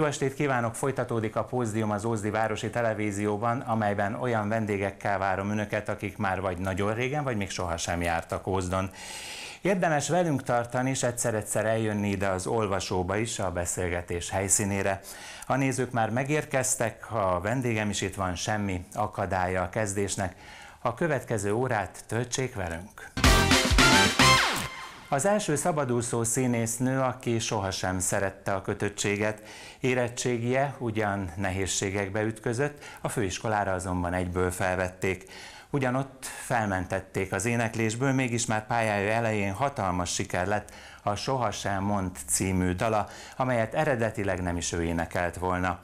Jó estét kívánok! Folytatódik a Pózdium az Ózdi Városi Televízióban, amelyben olyan vendégekkel várom önöket, akik már vagy nagyon régen, vagy még sohasem jártak Ózdon. Érdemes velünk tartani, és egyszer-egyszer eljönni ide az olvasóba is, a beszélgetés helyszínére. A nézők már megérkeztek, a vendégem is itt van, semmi akadálya a kezdésnek. A következő órát töltsék velünk! Az első szabadúszó színésznő, aki sohasem szerette a kötöttséget. Érettségie ugyan nehézségekbe ütközött, a főiskolára azonban egyből felvették. Ugyanott felmentették az éneklésből, mégis már pályája elején hatalmas siker lett a Sohasem mond című dala, amelyet eredetileg nem is ő énekelt volna.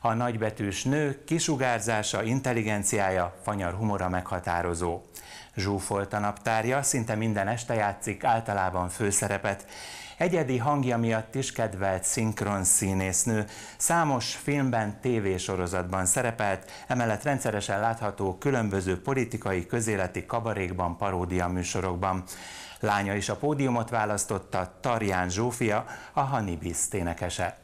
A nagybetűs nő kisugárzása, intelligenciája, fanyar humora meghatározó. Zsúfolt a naptárja, szinte minden este játszik, általában főszerepet. Egyedi hangja miatt is kedvelt szinkron színésznő. Számos filmben, tévésorozatban szerepelt, emellett rendszeresen látható különböző politikai, közéleti kabarékban, paródia műsorokban. Lánya is a pódiumot választotta, Tarján Zsófia, a Hanibis énekese.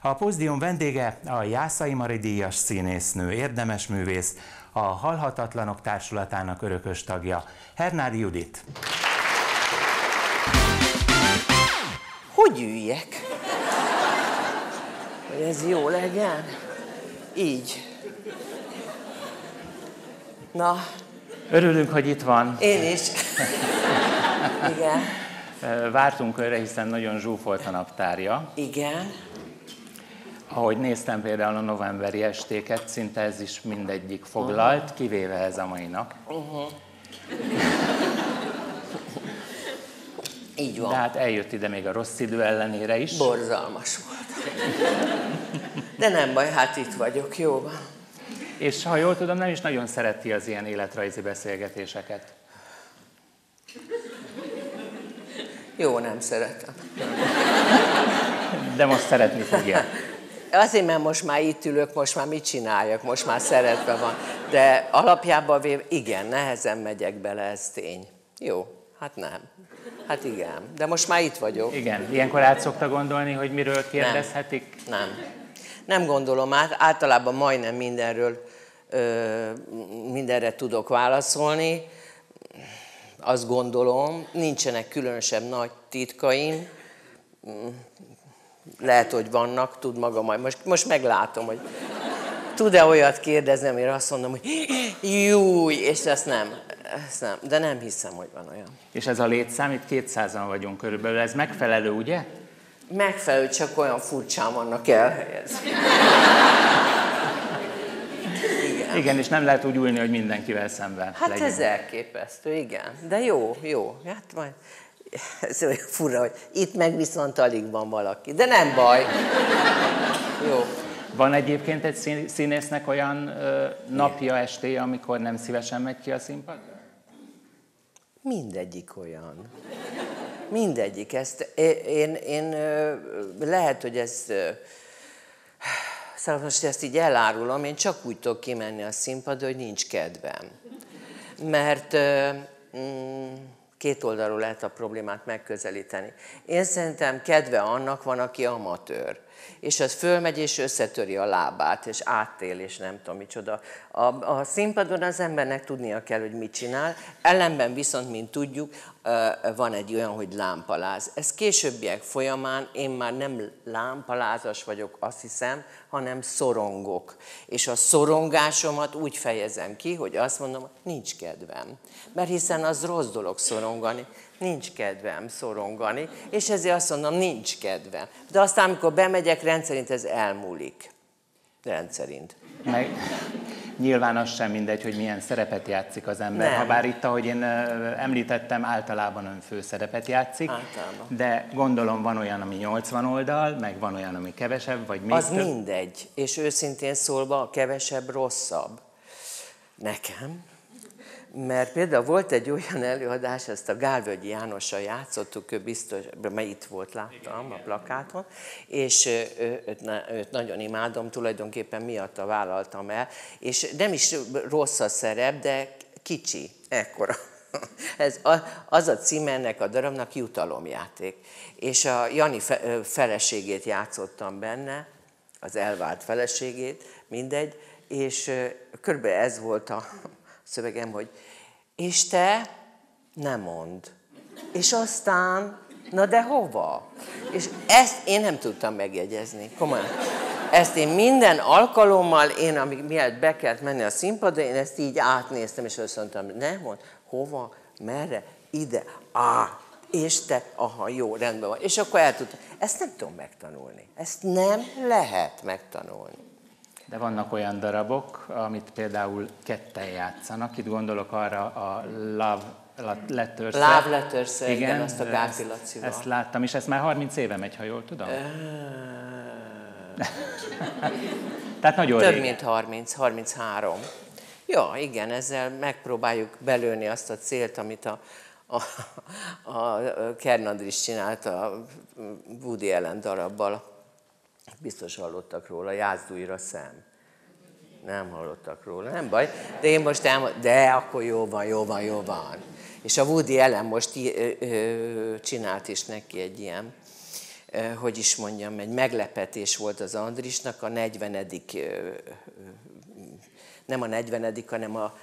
A pozdium vendége a Jászai Mari díjas színésznő, érdemes művész, a Halhatatlanok Társulatának örökös tagja, Hernádi Judit. Hogy üljek? Hogy ez jó legyen? Így. Na, Örülünk, hogy itt van. én is. Igen. Vártunk őre, hiszen nagyon zsúfolt a naptárja. Igen. Ahogy néztem például a novemberi estéket, szinte ez is mindegyik foglalt, kivéve ez a mai nap. Így van. De hát eljött ide még a rossz idő ellenére is. Borzalmas volt. De nem baj, hát itt vagyok, jó van. És ha jól tudom, nem is nagyon szereti az ilyen életrajzi beszélgetéseket. Jó, nem szeretem. De most szeretni fogja. Azért, mert most már itt ülök, most már mit csináljak, most már szeretve van. De alapjában véve, igen, nehezen megyek bele, ez tény. Jó, hát nem. Hát igen, de most már itt vagyok. Igen, ilyenkor át szokta gondolni, hogy miről kérdezhetik? Nem. Nem gondolom át, általában majdnem mindenről, ö, mindenre tudok válaszolni. Azt gondolom, nincsenek különösebb nagy titkaim. Lehet, hogy vannak, tud maga majd. Most, most meglátom, hogy tud-e olyat kérdezni, amire azt mondom, hogy júj, és ezt nem, ezt nem. De nem hiszem, hogy van olyan. És ez a létszám, itt 200-an vagyunk körülbelül, ez megfelelő, ugye? Megfelelő, csak olyan furcsán vannak elhelyezve. Igen. Igen, és nem lehet úgy ülni, hogy mindenkivel szemben Hát legyünk. ez elképesztő, igen. De jó, jó. Hát majd ez olyan fura, hogy itt meg viszont alig van valaki. De nem baj. Jó. Van egyébként egy szín- színésznek olyan ö, napja, estéje, amikor nem szívesen megy ki a színpadra? Mindegyik olyan. Mindegyik. Ezt én, én lehet, hogy ez Szóval most ezt így elárulom, én csak úgy tudok kimenni a színpadra, hogy nincs kedvem. Mert mm, két oldalról lehet a problémát megközelíteni. Én szerintem kedve annak van, aki amatőr. És az fölmegy, és összetöri a lábát, és átél, és nem tudom micsoda. A, a színpadon az embernek tudnia kell, hogy mit csinál. Ellenben viszont, mint tudjuk, van egy olyan, hogy lámpaláz. Ez későbbiek folyamán én már nem lámpalázas vagyok, azt hiszem, hanem szorongok. És a szorongásomat úgy fejezem ki, hogy azt mondom, nincs kedvem. Mert hiszen az rossz dolog szorongani, nincs kedvem szorongani, és ezért azt mondom, nincs kedvem. De aztán, amikor bemegyek, rendszerint ez elmúlik. Rendszerint. Meg nyilván az sem mindegy, hogy milyen szerepet játszik az ember. Nem. Habár itt, ahogy én említettem, általában ön főszerepet játszik, Általában. de gondolom van olyan, ami 80 oldal, meg van olyan, ami kevesebb, vagy még Az több. mindegy. És őszintén szólva, a kevesebb rosszabb. Nekem. Mert például volt egy olyan előadás, ezt a Gálvölgyi Jánossal játszottuk, ő biztos, mert itt volt, láttam a plakáton, és őt, őt nagyon imádom, tulajdonképpen miatta vállaltam el, és nem is rossz a szerep, de kicsi, ekkora. Ez a, az a cím ennek a darabnak jutalomjáték. És a Jani feleségét játszottam benne, az elvált feleségét, mindegy, és körülbelül ez volt a szövegem, hogy és te nem mond. És aztán, na de hova? És ezt én nem tudtam megjegyezni, komolyan. Ezt én minden alkalommal, én amíg mielőtt be kellett menni a színpadra, én ezt így átnéztem, és azt mondtam, nem mond, hova, merre, ide, á, és te, aha, jó, rendben van. És akkor el tudtam. Ezt nem tudom megtanulni. Ezt nem lehet megtanulni. De vannak olyan darabok, amit például ketten játszanak. Itt gondolok arra a Love Letters. Love Letters, igen, igen azt a Gáti ezt, ezt láttam, és ez már 30 éve megy, ha jól tudom. Tehát nagyon Több, régen. mint 30, 33. Ja, igen, ezzel megpróbáljuk belőni azt a célt, amit a, a, a Kern Andris csinált a Woody Allen darabbal. Biztos hallottak róla, Játszújra szem. Nem hallottak róla, nem baj. De én most elmondom, de akkor jó van, jó van, jó van. És a Woody Allen most csinált is neki egy ilyen, hogy is mondjam, egy meglepetés volt az Andrisnak a 40 nem a 40 hanem a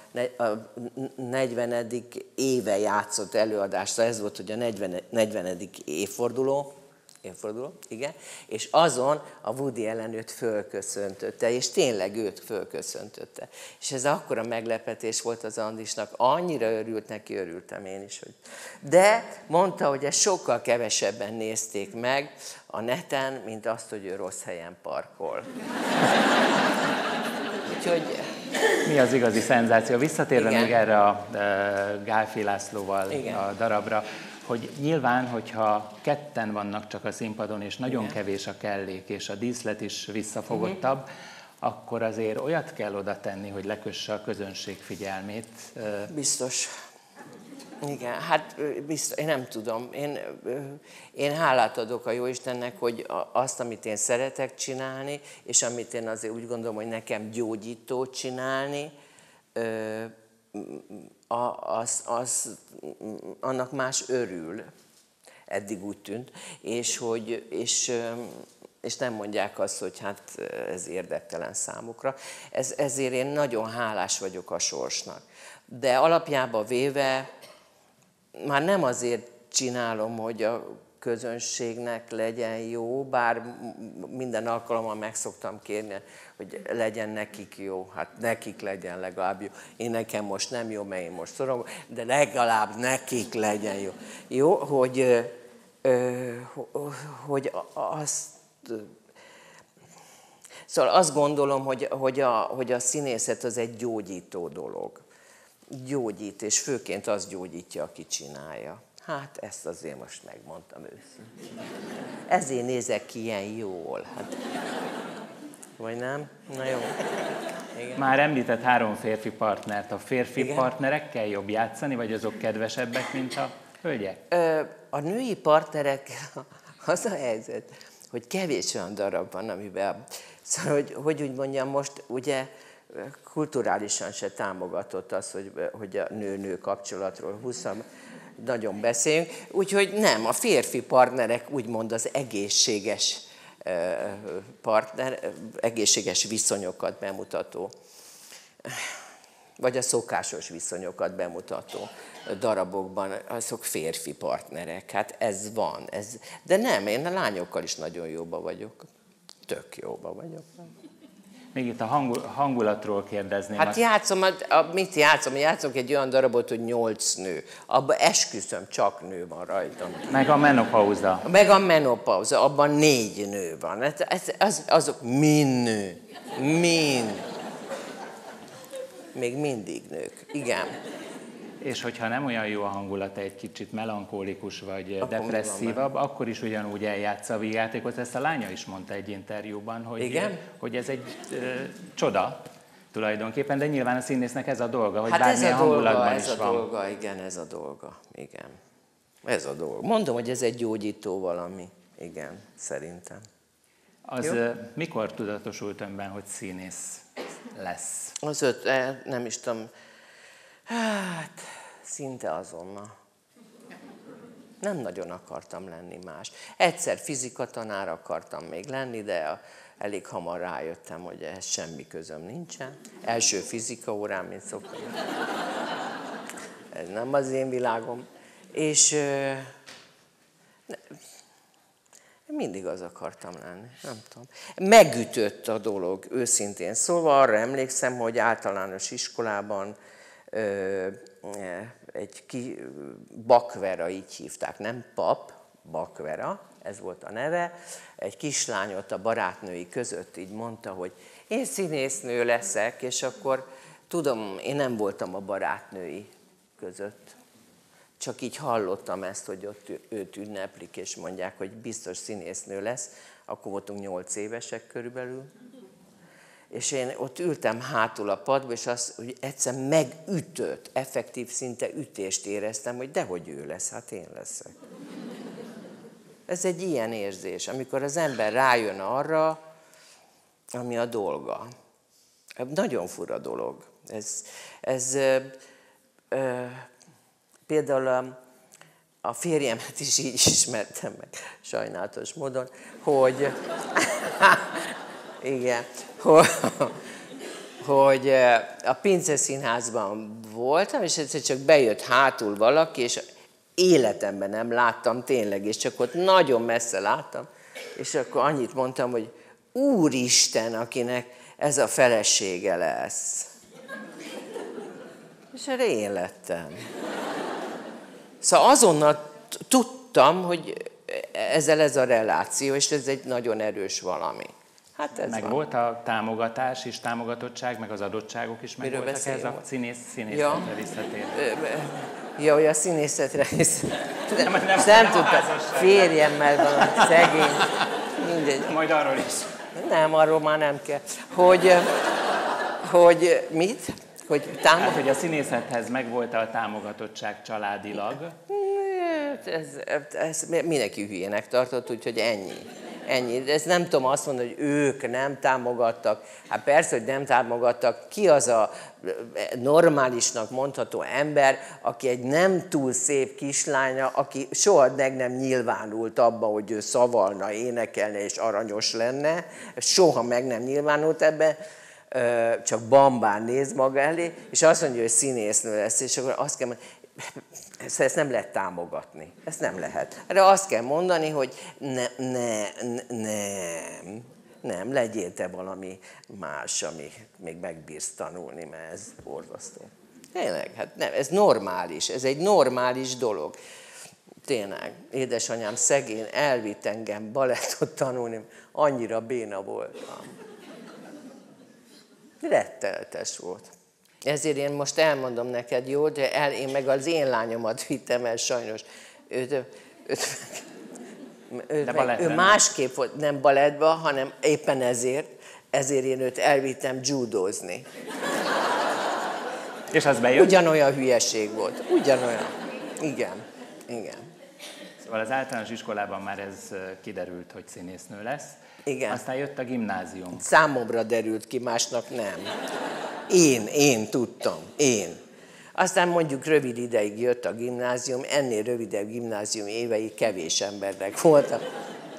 40 éve játszott előadást, ez volt, hogy a 40, 40. évforduló, évforduló, igen, és azon a Woody Allen őt fölköszöntötte, és tényleg őt fölköszöntötte. És ez akkora meglepetés volt az Andisnak, annyira örült neki, örültem én is. Hogy... De mondta, hogy ezt sokkal kevesebben nézték meg a neten, mint azt, hogy ő rossz helyen parkol. Úgyhogy mi az igazi szenzáció? Visszatérve Igen. még erre a e, Gálfi Lászlóval Igen. a darabra, hogy nyilván, hogyha ketten vannak csak a színpadon, és nagyon Igen. kevés a kellék, és a díszlet is visszafogottabb, uh-huh. akkor azért olyat kell oda tenni, hogy lekösse a közönség figyelmét. Biztos. Igen, hát biztos, én nem tudom. Én, én hálát adok a Jóistennek, hogy azt, amit én szeretek csinálni, és amit én azért úgy gondolom, hogy nekem gyógyító csinálni, az, az, annak más örül. Eddig úgy tűnt. És, hogy, és, és nem mondják azt, hogy hát ez érdektelen számukra. Ez, ezért én nagyon hálás vagyok a sorsnak. De alapjába véve már nem azért csinálom, hogy a közönségnek legyen jó, bár minden alkalommal meg szoktam kérni, hogy legyen nekik jó, hát nekik legyen legalább jó. Én nekem most nem jó, mert én most szorongok, de legalább nekik legyen jó. Jó, hogy, hogy azt Szóval azt gondolom, hogy, hogy, a, hogy a színészet az egy gyógyító dolog gyógyít, és főként az gyógyítja, aki csinálja. Hát ezt azért most megmondtam őszintén. Ezért nézek ki ilyen jól. Hát, vagy nem? Na jó. Igen. Már említett három férfi partnert. A férfi Igen. partnerekkel jobb játszani, vagy azok kedvesebbek, mint a hölgyek? Ö, a női partnerek, az a helyzet, hogy kevés olyan darab van, amiben, szóval, hogy, hogy úgy mondjam, most ugye kulturálisan se támogatott az, hogy, hogy a nő-nő kapcsolatról 20 nagyon beszéljünk. Úgyhogy nem, a férfi partnerek úgymond az egészséges partner, egészséges viszonyokat bemutató, vagy a szokásos viszonyokat bemutató darabokban, azok férfi partnerek. Hát ez van. Ez, de nem, én a lányokkal is nagyon jóba vagyok. Tök jóba vagyok. Még itt a hangulatról kérdezném. Hát azt... játszom, a, a, mit játszom? Játszom egy olyan darabot, hogy nyolc nő. Abban esküszöm, csak nő van rajtam. Meg a menopauza. Meg a menopauza, abban négy nő van. Ez, ez, az, azok mind nő. Mind. Még mindig nők. Igen. És hogyha nem olyan jó a hangulata, egy kicsit melankólikus vagy akkor depresszívabb, akkor is ugyanúgy eljátsza a vígjátékot. Ezt a lánya is mondta egy interjúban, hogy, Igen? hogy ez egy ö, csoda tulajdonképpen, de nyilván a színésznek ez a dolga, hogy hát bármilyen ez a hangulatban ez is a van. dolga, igen, ez a dolga. Igen. Ez a dolga. Mondom, hogy ez egy gyógyító valami. Igen, szerintem. Az Jó? mikor tudatosult önben, hogy színész lesz? Az öt, eh, nem is tudom, Hát, szinte azonnal. Nem nagyon akartam lenni más. Egyszer fizika tanár akartam még lenni, de elég hamar rájöttem, hogy ehhez semmi közöm nincsen. Első fizika órán, mint szoktam. Ez nem az én világom. És mindig az akartam lenni, nem tudom. Megütött a dolog, őszintén szólva. Arra emlékszem, hogy általános iskolában egy ki, Bakvera, így hívták, nem pap, Bakvera, ez volt a neve, egy kislányot a barátnői között így mondta, hogy én színésznő leszek, és akkor tudom, én nem voltam a barátnői között. Csak így hallottam ezt, hogy ott őt ünneplik, és mondják, hogy biztos színésznő lesz. Akkor voltunk nyolc évesek körülbelül. És én ott ültem hátul a padba, és azt, hogy egyszer megütött, effektív szinte ütést éreztem, hogy dehogy ő lesz, hát én leszek. Ez egy ilyen érzés, amikor az ember rájön arra, ami a dolga. Nagyon fura dolog. Ez, ez ö, ö, például a, a férjemet is így ismertem meg, sajnálatos módon, hogy igen, hogy, hogy a Pince Színházban voltam, és egyszer csak bejött hátul valaki, és életemben nem láttam tényleg, és csak ott nagyon messze láttam, és akkor annyit mondtam, hogy Úristen, akinek ez a felesége lesz. És erre én lettem. Szóval azonnal tudtam, hogy ezzel ez a reláció, és ez egy nagyon erős valami. Hát ez meg van. volt a támogatás és támogatottság, meg az adottságok is meg Miről voltak ez a színész, színészetre ja. visszatér. Ja, hogy a színészetre is. Nem, nem, nem, nem tudta, férjemmel van, szegény. Mindegy. Majd arról is. Nem, arról már nem kell. Hogy, hogy mit? Hogy, támog... hát, hogy a színészethez megvolt a támogatottság családilag? Ez, ez, ez mindenki hülyének tartott, úgyhogy ennyi. Ennyi. Ez nem tudom azt mondani, hogy ők nem támogattak. Hát persze, hogy nem támogattak. Ki az a normálisnak mondható ember, aki egy nem túl szép kislánya, aki soha meg nem nyilvánult abba, hogy ő szavalna, énekelne és aranyos lenne, soha meg nem nyilvánult ebbe, csak bambán néz maga elé, és azt mondja, hogy színésznő lesz, és akkor azt kell mondani, ezt, ezt nem lehet támogatni. Ezt nem lehet. Erre azt kell mondani, hogy ne, ne, ne, nem, nem, legyél te valami más, ami még megbírsz tanulni, mert ez borzasztó. Tényleg, hát nem, ez normális, ez egy normális dolog. Tényleg, édesanyám szegény elvitt engem balettot tanulni, annyira béna voltam. Retteltes volt. Ezért én most elmondom neked, jó, de el, én meg az én lányomat vittem el sajnos. Őt, őt, őt meg, ő másképp volt, nem balettba, hanem éppen ezért, ezért én őt elvittem judozni. És az bejött? Ugyanolyan hülyeség volt. Ugyanolyan. Igen. Igen. Szóval az általános iskolában már ez kiderült, hogy színésznő lesz. Igen. Aztán jött a gimnázium. Számomra derült ki, másnak nem. Én, én tudtam, én. Aztán mondjuk rövid ideig jött a gimnázium, ennél rövidebb gimnázium évei kevés embernek voltak.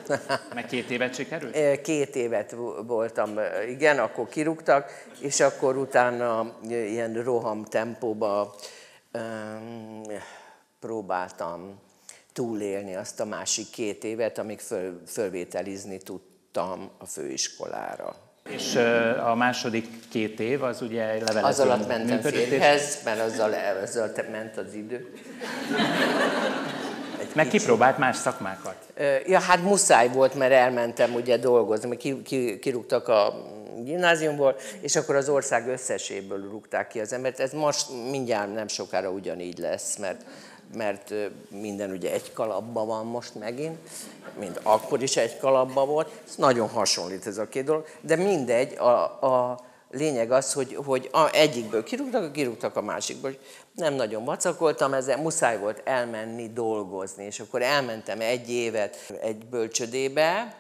Meg két évet sikerült? Két évet voltam, igen, akkor kirúgtak, és akkor utána ilyen roham tempóba um, próbáltam túlélni azt a másik két évet, amíg föl, fölvételizni tudtam a főiskolára. És a második két év az ugye levelező Az alatt mentem férjhez, mert azzal, azzal ment az idő. Egy Meg kipróbált más szakmákat? Ja, hát muszáj volt, mert elmentem ugye dolgozni, mert ki, ki, kirúgtak a gimnáziumból, és akkor az ország összeséből rúgták ki az embert. Ez most mindjárt nem sokára ugyanígy lesz, mert mert minden ugye egy kalapban van most megint, mint akkor is egy kalapban volt. Ez nagyon hasonlít ez a két dolog, de mindegy, a, a lényeg az, hogy, hogy a, egyikből kirúgtak, kirúgtak a másikból. Nem nagyon vacakoltam ezzel, muszáj volt elmenni dolgozni, és akkor elmentem egy évet egy bölcsödébe,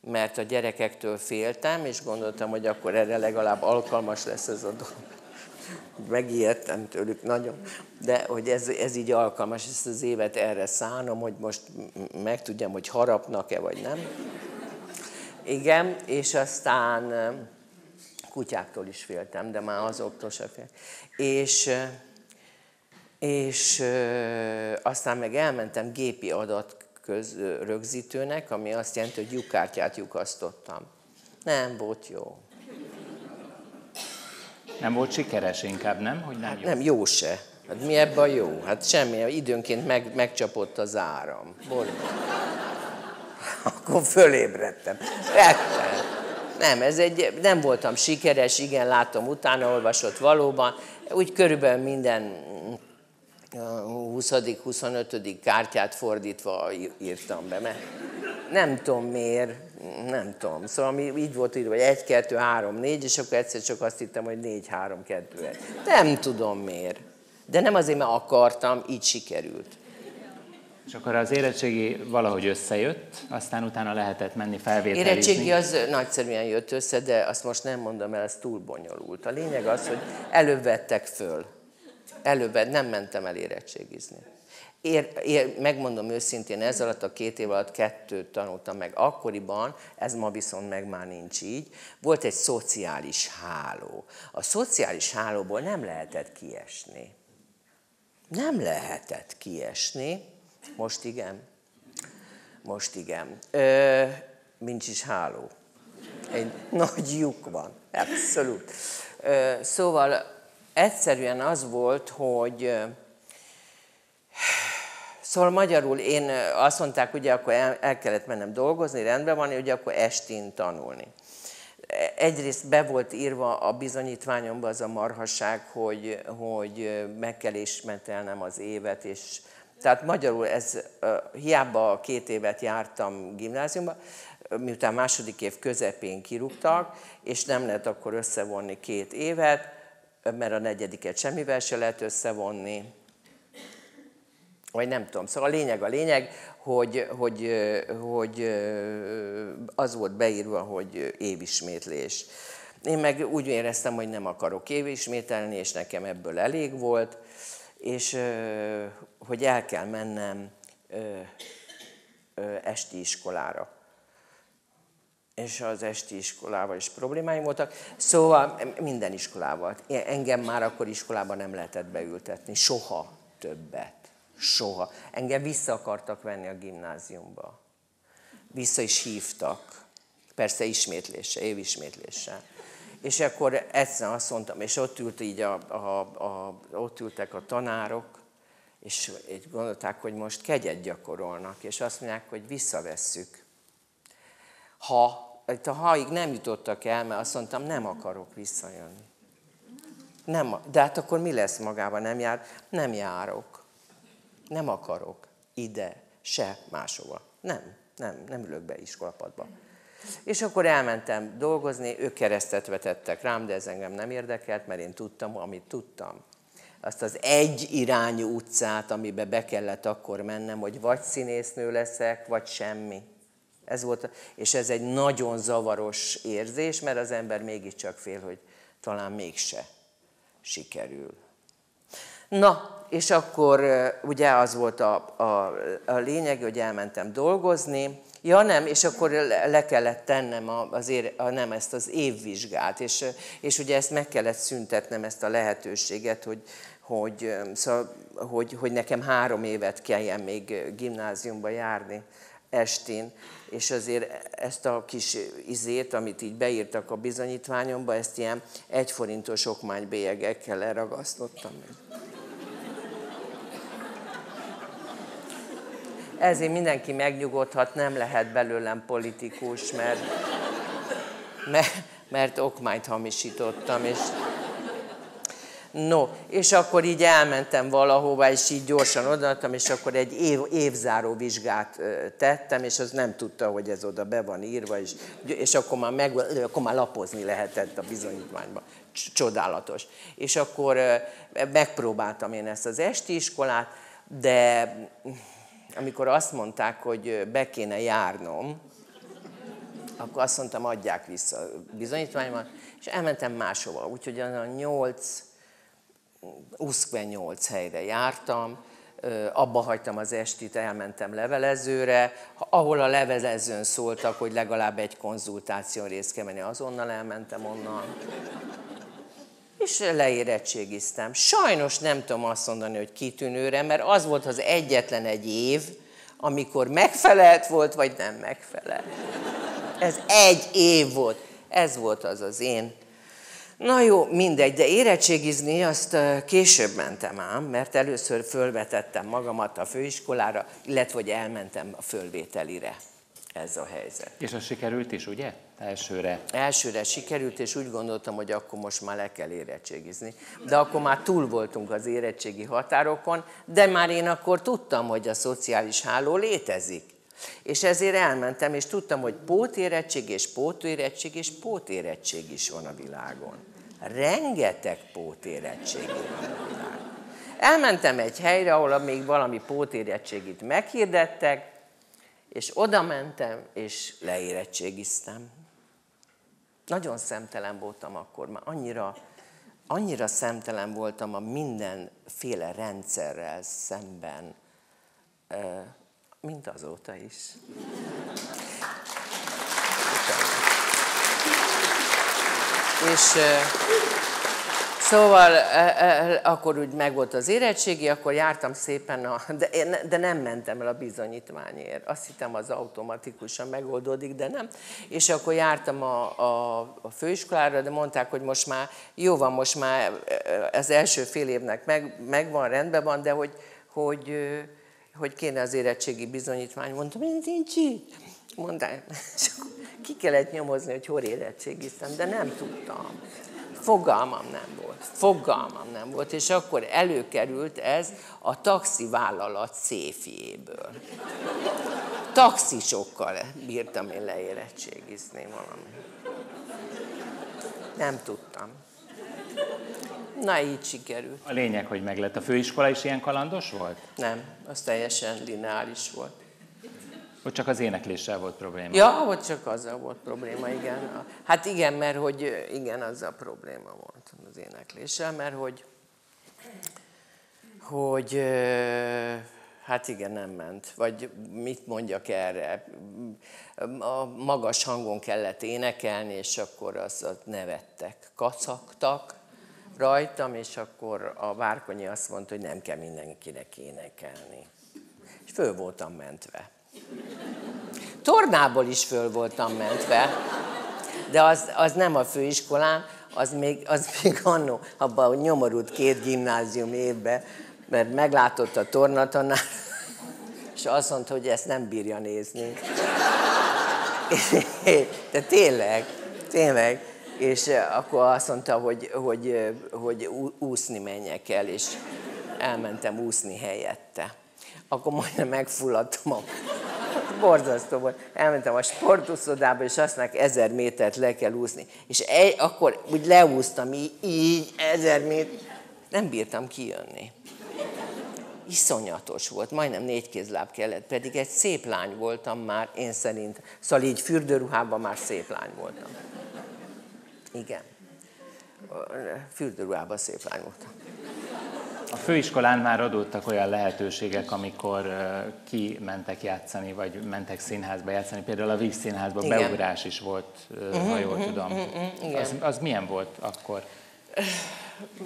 mert a gyerekektől féltem, és gondoltam, hogy akkor erre legalább alkalmas lesz ez a dolog megijedtem tőlük nagyon, de hogy ez, ez így alkalmas, ezt az évet erre szánom, hogy most megtudjam, hogy harapnak-e vagy nem. Igen, és aztán kutyáktól is féltem, de már azoktól sem féltem. És, és aztán meg elmentem gépi adat köz, rögzítőnek, ami azt jelenti, hogy lyukkártyát lyukasztottam. Nem volt jó. Nem volt sikeres inkább, nem? Hogy nem hát jó. Nem, jó se. Hát mi ebben jó? Hát semmi, időnként meg, megcsapott az áram. Bol. Akkor fölébredtem. Rettem. Nem, ez egy, nem voltam sikeres, igen, látom, utána olvasott valóban. Úgy körülbelül minden 20.-25. kártyát fordítva írtam be, mert nem tudom miért, nem tudom. Szóval így volt írva, hogy 1, 2, 3, 4, és akkor egyszer csak azt hittem, hogy 4, 3, 2, 1. Nem tudom miért. De nem azért, mert akartam, így sikerült. És akkor az érettségi valahogy összejött, aztán utána lehetett menni felvételizni. Érettségi az nagyszerűen jött össze, de azt most nem mondom el, ez túl bonyolult. A lényeg az, hogy előbb vettek föl. Előbb nem mentem el érettségizni. Ér, ér, megmondom őszintén, ez alatt a két év alatt kettőt tanultam meg. Akkoriban, ez ma viszont meg már nincs így, volt egy szociális háló. A szociális hálóból nem lehetett kiesni. Nem lehetett kiesni, most igen. Most igen. Ö, nincs is háló. Egy nagy lyuk van, abszolút. Ö, szóval egyszerűen az volt, hogy Szóval magyarul én azt mondták, hogy akkor el, el kellett mennem dolgozni, rendben van, hogy akkor estén tanulni. Egyrészt be volt írva a bizonyítványomba az a marhasság, hogy, hogy meg kell ismételnem az évet, és tehát magyarul ez, hiába két évet jártam gimnáziumba, miután második év közepén kirúgtak, és nem lehet akkor összevonni két évet, mert a negyediket semmivel se lehet összevonni, vagy nem tudom. Szóval a lényeg a lényeg, hogy, hogy, hogy az volt beírva, hogy évismétlés. Én meg úgy éreztem, hogy nem akarok évismételni, és nekem ebből elég volt, és hogy el kell mennem esti iskolára. És az esti iskolával is problémáim voltak. Szóval minden iskolával. Engem már akkor iskolában nem lehetett beültetni, soha többet. Soha. Engem vissza akartak venni a gimnáziumba. Vissza is hívtak. Persze ismétlése, évismétléssel. És akkor egyszerűen azt mondtam, és ott, ült így a, a, a, ott ültek a tanárok, és így gondolták, hogy most kegyet gyakorolnak, és azt mondják, hogy visszavesszük. Ha, itt a haig nem jutottak el, mert azt mondtam, nem akarok visszajönni. Nem, de hát akkor mi lesz magában? Nem jár? Nem járok. Nem akarok ide, se máshova. Nem, nem, nem ülök be iskolapadba. És akkor elmentem dolgozni, ők keresztet vetettek rám, de ez engem nem érdekelt, mert én tudtam, amit tudtam. Azt az egy irányú utcát, amibe be kellett akkor mennem, hogy vagy színésznő leszek, vagy semmi. Ez volt, és ez egy nagyon zavaros érzés, mert az ember mégiscsak fél, hogy talán mégse sikerül. Na, és akkor ugye az volt a, a, a lényeg, hogy elmentem dolgozni, Ja nem, és akkor le kellett tennem az ér, a, nem ezt az évvizsgát, és, és ugye ezt meg kellett szüntetnem, ezt a lehetőséget, hogy, hogy, szóval, hogy, hogy nekem három évet kelljen még gimnáziumba járni estén, és azért ezt a kis izét, amit így beírtak a bizonyítványomba, ezt ilyen egyforintos okmánybélyegekkel leragasztottam. Ezért mindenki megnyugodhat, nem lehet belőlem politikus, mert, mert, mert okmányt hamisítottam, és No, és akkor így elmentem valahova, és így gyorsan odaadtam, és akkor egy év, évzáró vizsgát tettem, és az nem tudta, hogy ez oda be van írva, és, és akkor, már meg, akkor már lapozni lehetett a bizonyítványba. Csodálatos. És akkor megpróbáltam én ezt az esti iskolát, de amikor azt mondták, hogy be kéne járnom, akkor azt mondtam, adják vissza bizonyítványomat, és elmentem máshova. Úgyhogy a 8, 28 helyre jártam, abba hagytam az estit, elmentem levelezőre, ahol a levelezőn szóltak, hogy legalább egy konzultáción részt kell menni, azonnal elmentem onnan. És leérettségiztem. Sajnos nem tudom azt mondani, hogy kitűnőre, mert az volt az egyetlen egy év, amikor megfelelt volt, vagy nem megfelelt. Ez egy év volt. Ez volt az az én Na jó, mindegy, de érettségizni azt később mentem ám, mert először fölvetettem magamat a főiskolára, illetve hogy elmentem a fölvételire. Ez a helyzet. És az sikerült is, ugye? Elsőre. Elsőre sikerült, és úgy gondoltam, hogy akkor most már le kell érettségizni. De akkor már túl voltunk az érettségi határokon, de már én akkor tudtam, hogy a szociális háló létezik. És ezért elmentem, és tudtam, hogy pótérettség és pótérettség és pótérettség is van a világon. Rengeteg pótérettség van a világon. Elmentem egy helyre, ahol még valami pótérettségit meghirdettek, és oda mentem, és leérettségiztem. Nagyon szemtelen voltam akkor, mert annyira, annyira szemtelen voltam a mindenféle rendszerrel szemben, mint azóta is. És Szóval e, e, akkor úgy megvolt az érettségi, akkor jártam szépen, a, de, de nem mentem el a bizonyítványért. Azt hittem, az automatikusan megoldódik, de nem. És akkor jártam a, a, a főiskolára, de mondták, hogy most már jó van, most már az első fél évnek meg, megvan, rendben van, de hogy, hogy, hogy kéne az érettségi bizonyítvány. Mondtam, hogy nincs itt. Mondták, ki kellett nyomozni, hogy hol érettségiztem, de nem tudtam. Fogalmam nem volt. Fogalmam nem volt. És akkor előkerült ez a taxivállalat széfjéből. Taxisokkal bírtam én leérettségizni valami. Nem tudtam. Na, így sikerült. A lényeg, hogy meglett. A főiskola is ilyen kalandos volt? Nem, az teljesen lineáris volt. Hogy csak az énekléssel volt probléma? Ja, hogy csak azzal volt probléma, igen. Hát igen, mert hogy igen, az a probléma volt az énekléssel, mert hogy, hogy hát igen, nem ment. Vagy mit mondjak erre? A magas hangon kellett énekelni, és akkor az, az nevettek, kacagtak rajtam, és akkor a Várkonyi azt mondta, hogy nem kell mindenkinek énekelni. És föl voltam mentve. Tornából is föl voltam mentve, de az, az nem a főiskolán, az még, az még annó, abban a nyomorult két gimnázium évben, mert meglátott a tornatanár, és azt mondta, hogy ezt nem bírja nézni. De tényleg, tényleg. És akkor azt mondta, hogy, hogy, hogy úszni menjek el, és elmentem úszni helyette. Akkor majdnem megfulladtam a borzasztó volt. Elmentem a sportuszodába, és azt mondják, ezer métert le kell úszni. És egy, akkor úgy leúztam így, így ezer métert. Nem bírtam kijönni. Iszonyatos volt, majdnem négy kézláb kellett, pedig egy szép lány voltam már, én szerint. Szóval így fürdőruhában már szép lány voltam. Igen. Fürdőruhában szép lány voltam. A főiskolán már adottak olyan lehetőségek, amikor kimentek játszani, vagy mentek színházba játszani. Például a Víz Színházban Igen. beugrás is volt, uh-huh, ha jól uh-huh, tudom. Uh-huh, az, az milyen volt akkor?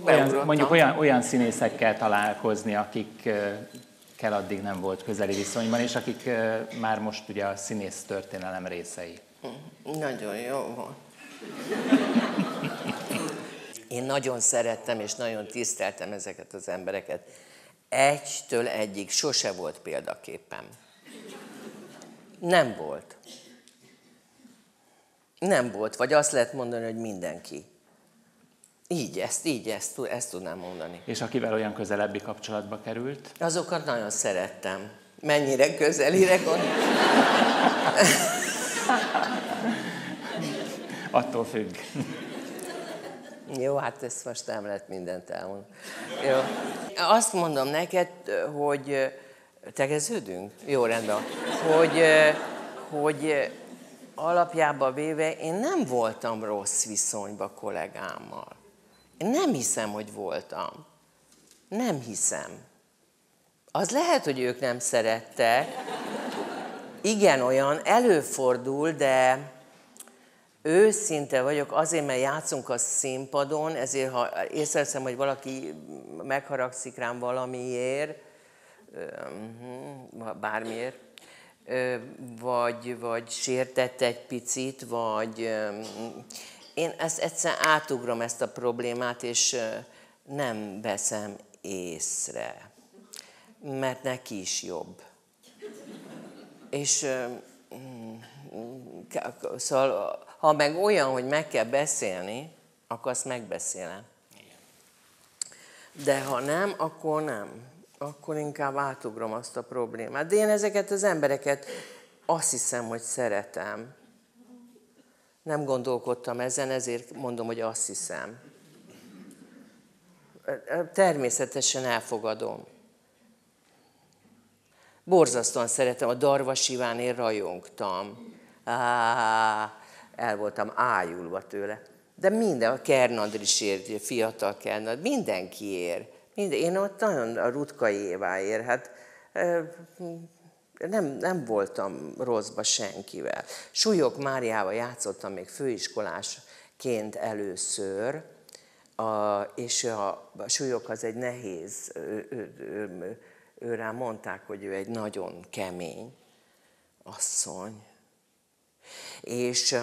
Olyan, mondjuk olyan, olyan színészekkel találkozni, akikkel addig nem volt közeli viszonyban, és akik már most ugye a színész történelem részei. Nagyon jó volt. Én nagyon szerettem és nagyon tiszteltem ezeket az embereket. Egytől egyig sose volt példaképem. Nem volt. Nem volt, vagy azt lehet mondani, hogy mindenki. Így, ezt, így, ezt, ezt tudnám mondani. És akivel olyan közelebbi kapcsolatba került? Azokat nagyon szerettem. Mennyire közelire Attól függ. Jó, hát ezt most nem lehet mindent elmondani. Jó. Azt mondom neked, hogy tegeződünk? Jó, rendben. Hogy, hogy alapjában véve én nem voltam rossz viszonyba kollégámmal. Én nem hiszem, hogy voltam. Nem hiszem. Az lehet, hogy ők nem szerettek. Igen, olyan előfordul, de őszinte vagyok, azért, mert játszunk a színpadon, ezért ha észreveszem, hogy valaki megharagszik rám valamiért, bármiért, vagy, vagy sértett egy picit, vagy én ezt egyszer átugrom ezt a problémát, és nem veszem észre, mert neki is jobb. És szóval, ha meg olyan, hogy meg kell beszélni, akkor azt megbeszélem. De ha nem, akkor nem. Akkor inkább átugrom azt a problémát. De én ezeket az embereket azt hiszem, hogy szeretem. Nem gondolkodtam ezen, ezért mondom, hogy azt hiszem. Természetesen elfogadom. Borzasztóan szeretem, a Darvas Ivánért rajongtam. Á, el voltam ájulva tőle. De minden, a Kernadrisért, fiatal Kernad, mindenkiért. Minden, én ott nagyon a Rutka Éváért, hát nem, nem voltam rosszba senkivel. Súlyok Máriával játszottam még főiskolásként először, a, és a, a súlyok az egy nehéz, ő, ő, ő, ő rá mondták, hogy ő egy nagyon kemény asszony. És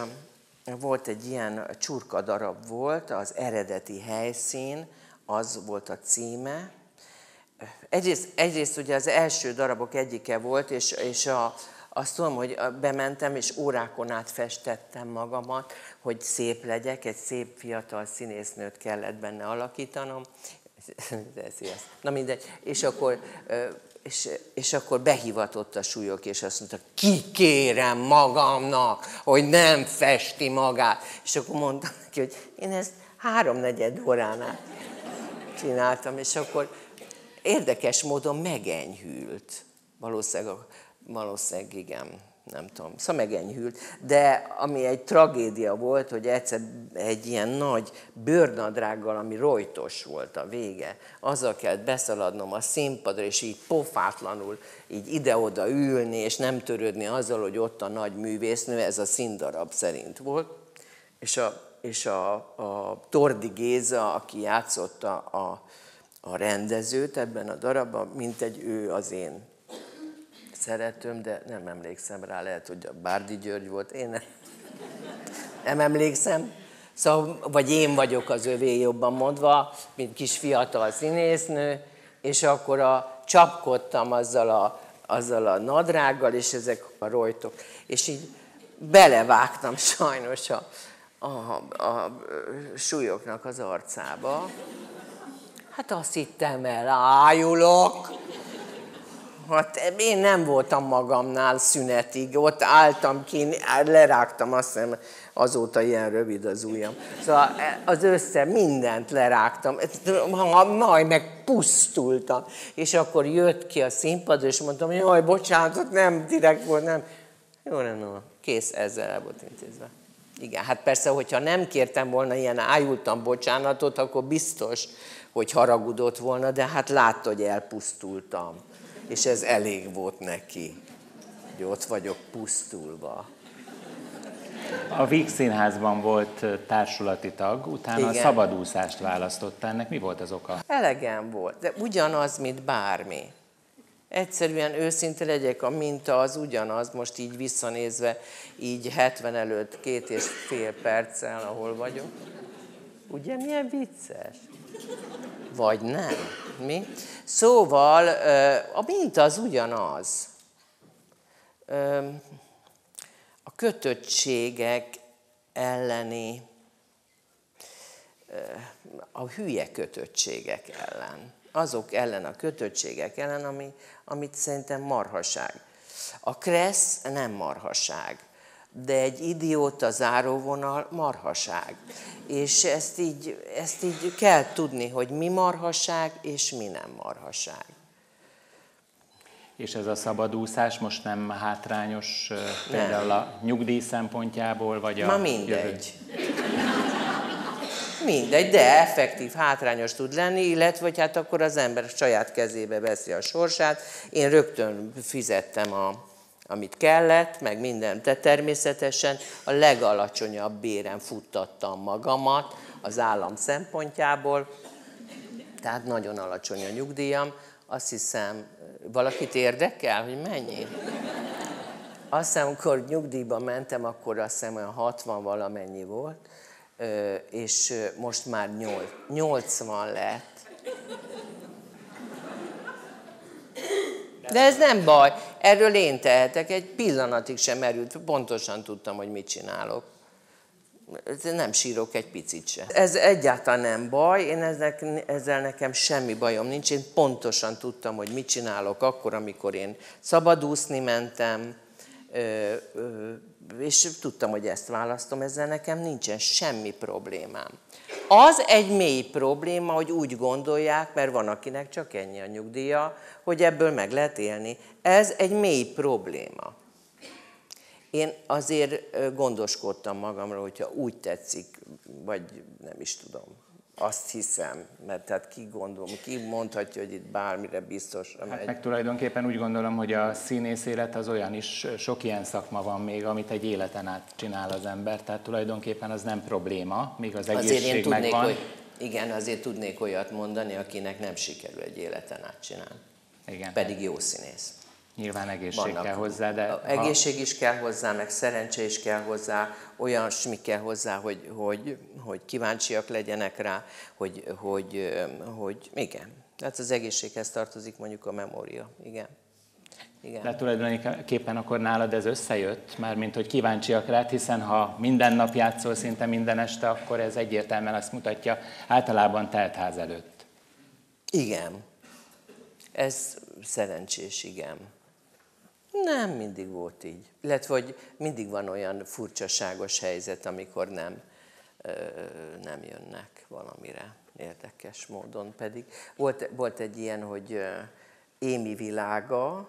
volt egy ilyen csurka darab volt, az eredeti helyszín, az volt a címe, Egyrészt, egyrészt ugye az első darabok egyike volt, és, és a, azt tudom, hogy bementem, és órákon át festettem magamat, hogy szép legyek, egy szép fiatal színésznőt kellett benne alakítanom. Na mindegy. És akkor, és, és akkor behivatott a súlyok, és azt mondta, kikérem magamnak, hogy nem festi magát. És akkor mondtam neki, hogy én ezt háromnegyed óránál csináltam, és akkor érdekes módon megenyhült. Valószínűleg, valószínűleg igen, nem tudom, szóval megenyhült. De ami egy tragédia volt, hogy egyszer egy ilyen nagy bőrnadrággal, ami rojtos volt a vége, azzal kellett beszaladnom a színpadra, és így pofátlanul így ide-oda ülni, és nem törődni azzal, hogy ott a nagy művésznő, ez a színdarab szerint volt. És a, és a, a Tordi Géza, aki játszotta a, a rendezőt ebben a darabban, mint egy ő az én szeretőm, de nem emlékszem rá, lehet, hogy a Bárdi György volt, én nem, nem emlékszem. Szóval, vagy én vagyok az övé jobban mondva, mint kis fiatal színésznő, és akkor a, csapkodtam azzal a, azzal a nadrággal, és ezek a rojtok. És így belevágtam sajnos a, a, a súlyoknak az arcába, Hát azt hittem el, ájulok. Hát én nem voltam magamnál szünetig, ott álltam ki, lerágtam, azt hiszem, azóta ilyen rövid az ujjam. Szóval az össze mindent lerágtam, majd meg pusztultam. És akkor jött ki a színpad, és mondtam, jaj, bocsánat, nem direkt volt, nem. Jó, nem, nem, kész, ezzel el volt intézve. Igen, hát persze, hogyha nem kértem volna ilyen ájultam bocsánatot, akkor biztos, hogy haragudott volna, de hát látta, hogy elpusztultam. És ez elég volt neki, hogy ott vagyok pusztulva. A Víg Színházban volt társulati tag, utána Igen. a szabadúszást választotta. Ennek mi volt az oka? Elegem volt, de ugyanaz, mint bármi. Egyszerűen őszinte legyek, a minta az ugyanaz, most így visszanézve, így 70 előtt két és fél perccel, ahol vagyok. Ugye milyen vicces? Vagy nem. Mi? Szóval a minta az ugyanaz. A kötöttségek elleni, a hülye kötöttségek ellen. Azok ellen a kötöttségek ellen, ami, amit szerintem marhaság. A kressz nem marhaság de egy idióta záróvonal marhaság. És ezt így, ezt így kell tudni, hogy mi marhaság és mi nem marhaság. És ez a szabadúszás most nem hátrányos például nem. a nyugdíj szempontjából, vagy a Ma mindegy. Mindegy, de effektív, hátrányos tud lenni, illetve hogy hát akkor az ember saját kezébe veszi a sorsát. Én rögtön fizettem a, amit kellett, meg minden, de természetesen a legalacsonyabb béren futtattam magamat az állam szempontjából, tehát nagyon alacsony a nyugdíjam. Azt hiszem, valakit érdekel, hogy mennyi? Azt hiszem, amikor nyugdíjba mentem, akkor azt hiszem olyan 60 valamennyi volt, és most már 80 lett. De ez nem baj, erről én tehetek, egy pillanatig sem merült, pontosan tudtam, hogy mit csinálok. Nem sírok egy picit se. Ez egyáltalán nem baj, én ezek, ezzel nekem semmi bajom nincs. Én pontosan tudtam, hogy mit csinálok akkor, amikor én szabadúszni mentem, és tudtam, hogy ezt választom, ezzel nekem nincsen semmi problémám. Az egy mély probléma, hogy úgy gondolják, mert van akinek csak ennyi a nyugdíja, hogy ebből meg lehet élni. Ez egy mély probléma. Én azért gondoskodtam magamról, hogyha úgy tetszik, vagy nem is tudom, azt hiszem, mert tehát ki gondolom, ki mondhatja, hogy itt bármire biztos hát. Meg tulajdonképpen úgy gondolom, hogy a színész élet az olyan is, sok ilyen szakma van még, amit egy életen át csinál az ember, tehát tulajdonképpen az nem probléma, még az egészség azért én tudnék, megvan. Hogy, igen, azért tudnék olyat mondani, akinek nem sikerül egy életen át csinálni. Igen. Pedig jó színész. Nyilván egészség Vannak, kell hozzá, de... Ha... Egészség is kell hozzá, meg szerencse is kell hozzá, olyan mi kell hozzá, hogy, hogy, hogy kíváncsiak legyenek rá, hogy, hogy, hogy igen. Tehát az egészséghez tartozik mondjuk a memória, igen. Igen. De tulajdonképpen akkor nálad ez összejött, mármint hogy kíváncsiak rá, hiszen ha minden nap játszol szinte minden este, akkor ez egyértelműen azt mutatja, általában teltház előtt. Igen. Ez szerencsés, igen. Nem mindig volt így. Illetve, hogy mindig van olyan furcsaságos helyzet, amikor nem, nem jönnek valamire érdekes módon. Pedig volt, volt egy ilyen, hogy Émi világa,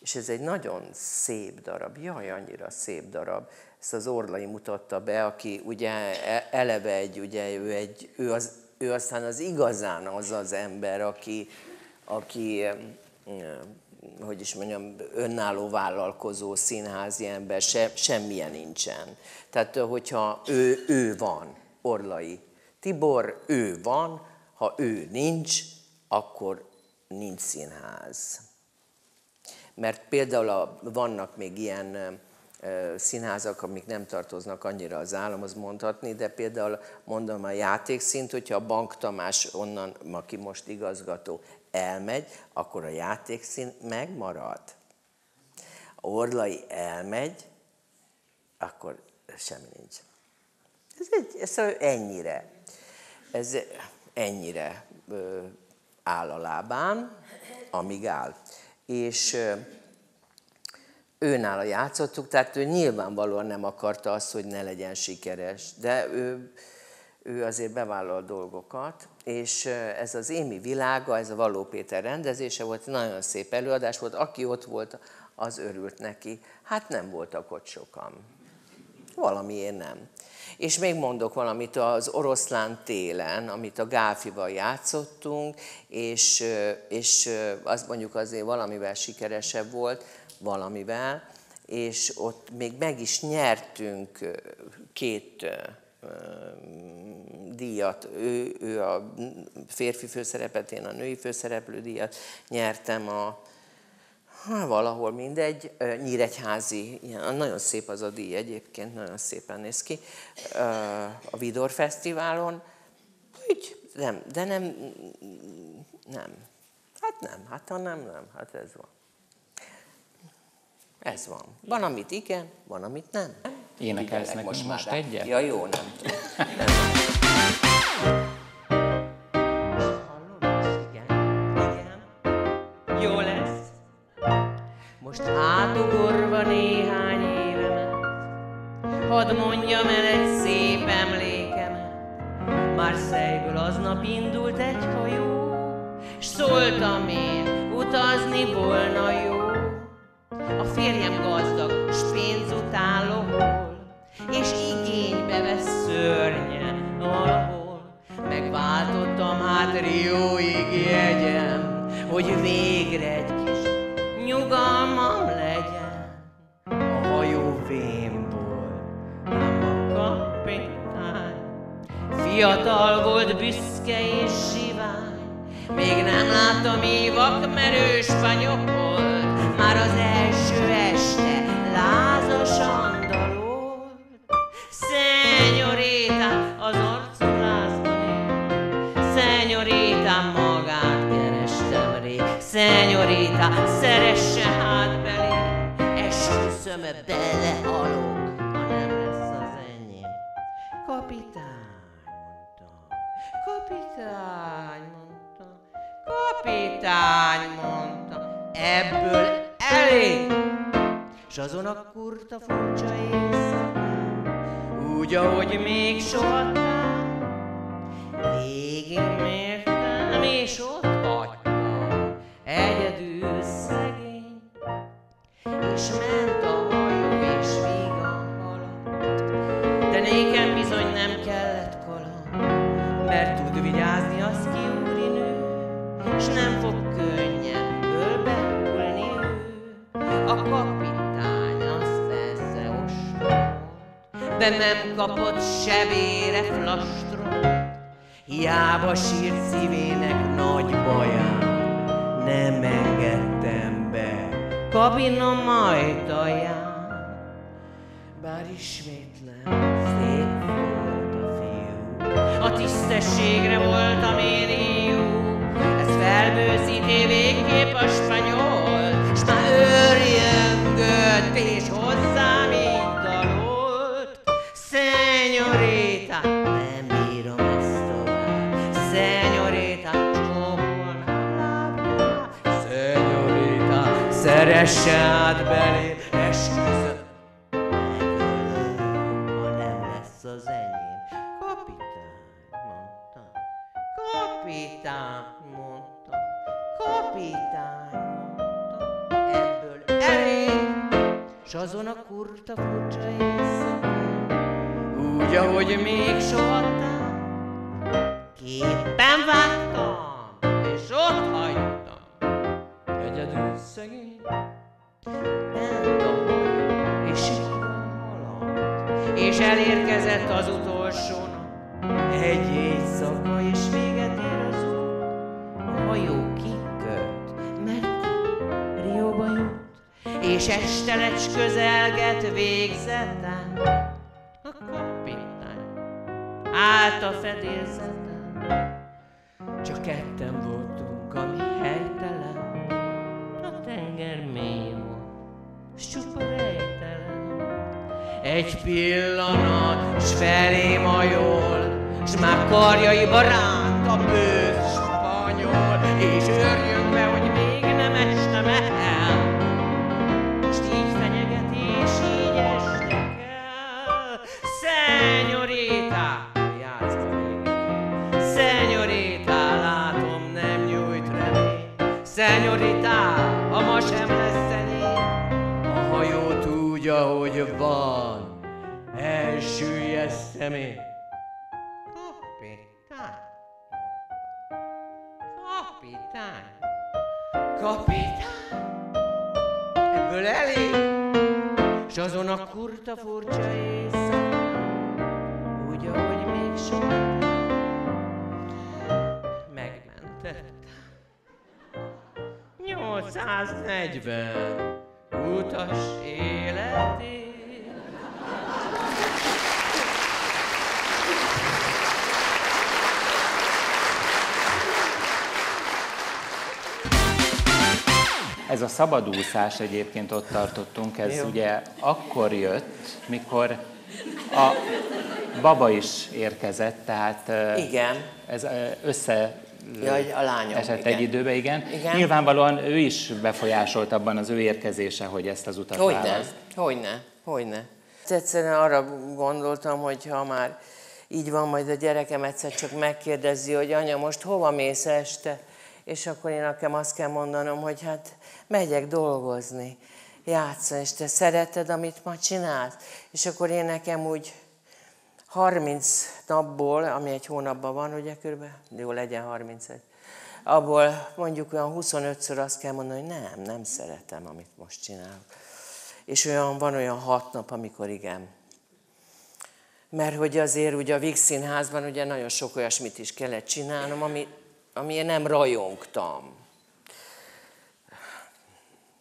és ez egy nagyon szép darab, jaj, annyira szép darab. Ezt az Orlai mutatta be, aki ugye e, eleve egy, ugye ő, egy, ő, az, ő aztán az igazán az az ember, aki, aki hogy is mondjam, önálló vállalkozó színházi ember, se, semmilyen nincsen. Tehát, hogyha ő, ő van, Orlai Tibor, ő van, ha ő nincs, akkor nincs színház. Mert például a, vannak még ilyen színházak, amik nem tartoznak annyira az államhoz mondhatni, de például mondom a játékszint, hogyha a Bank Tamás onnan, aki most igazgató, elmegy, akkor a játékszín megmarad. A Orlai elmegy, akkor semmi nincs. Ez, egy, ez ennyire, ez ennyire áll a lábán, amíg áll. És őnála játszottuk, tehát ő nyilvánvalóan nem akarta azt, hogy ne legyen sikeres, de ő, ő azért bevállal dolgokat, és ez az Émi világa, ez a Való Péter rendezése volt, nagyon szép előadás volt, aki ott volt, az örült neki. Hát nem voltak ott sokan. Valamiért nem. És még mondok valamit az oroszlán télen, amit a Gáfival játszottunk, és, és az mondjuk azért valamivel sikeresebb volt, valamivel, és ott még meg is nyertünk két díjat, ő, ő a férfi főszerepet, én a női főszereplő díjat nyertem a, ha, valahol mindegy, Nyíregyházi, ilyen, nagyon szép az a díj egyébként, nagyon szépen néz ki, a Vidor Fesztiválon, úgy, nem, de nem, nem, hát nem, hát ha nem, nem, hát ez van. Ez van. Van, amit igen, van, amit nem. Énekelsz nekünk most, most egyet? Ja, jó, nem tudom. Jó hadd mondjam el egy szép emlékemet. Marseille-ből aznap indult egy hajó, s szóltam én, utazni volna jó. A férjem gazdag, s pénzutáló hol, és igénybe vesz szörnye valahol. át Rióig jegyem, hogy végre egy kis nyugalmam fiatal volt, büszke és sivány, még nem láttam évak merős fanyokolt, már az első este lázasan dalolt. Szenyorita, az arcom lázban él, Szenyorita, magát kerestem rég, Szenyorita, szeresse hát belé, esküszöm belehalok, ha kapitány, mondta, kapitány, mondta, ebből elég. S azon a kurta furcsa éjszakán, úgy, ahogy még sohatán, végigmértem és ott hagytam, egyedül szegény, és ment a s nem fog könnyen ölbe hullni ő. A kapitány az persze ostor, de nem kapott sebére flastron. Hiába sírt szívének nagy baján, nem engedtem be kabinom ajtaján. Bár ismétlem, szép volt a fiú, a tisztességre voltam én. Ez felbőszíti végképp a spanyol, s már őrjöngött és hozzám így dalolt. Szenyorita, nem bírom ezt tovább, Szenyorita, csókolnám lábját. Szenyorita, szeresse át belé, úgy, ahogy még sohatán, képen vágtam, és ott hagytam, egyedül szegény, ment a hajó, és elérkezett az utolsó nap. Egy éjszaka, és véget ér az út, a hajó kiköt, mert Rióba jut, és estelecs közelget végzeten. A fedélzeten, csak ketten voltunk, ami helytelen. A tenger mély volt, s csupa rejtelen. Egy pillanat, s felém hajol, s már karjaiba ránt a bősz elsüllyesztem én. Kapitány, kapitány, ebből elég, s azon a kurta furcsa éjszakán, úgy, ahogy még soha megmentettem. 840 utas életét. Ez a szabadúszás egyébként ott tartottunk, ez Jó. ugye akkor jött, mikor a baba is érkezett, tehát Igen. ez össze Jaj, a lányom, esett igen. egy időbe, igen. Igen. Nyilvánvalóan ő is befolyásolt abban az ő érkezése, hogy ezt az utat Hogyne, választ. hogyne, hogyne. Egyszerűen arra gondoltam, hogy ha már így van, majd a gyerekem egyszer csak megkérdezi, hogy anya, most hova mész este? És akkor én nekem azt kell mondanom, hogy hát megyek dolgozni, játszani, és te szereted, amit ma csinálsz? És akkor én nekem úgy 30 napból, ami egy hónapban van, ugye körülbelül, jó legyen 31, abból mondjuk olyan 25-ször azt kell mondani, hogy nem, nem szeretem, amit most csinálok. És olyan, van olyan hat nap, amikor igen. Mert hogy azért ugye a Vix Színházban ugye nagyon sok olyasmit is kellett csinálnom, ami, ami én nem rajongtam.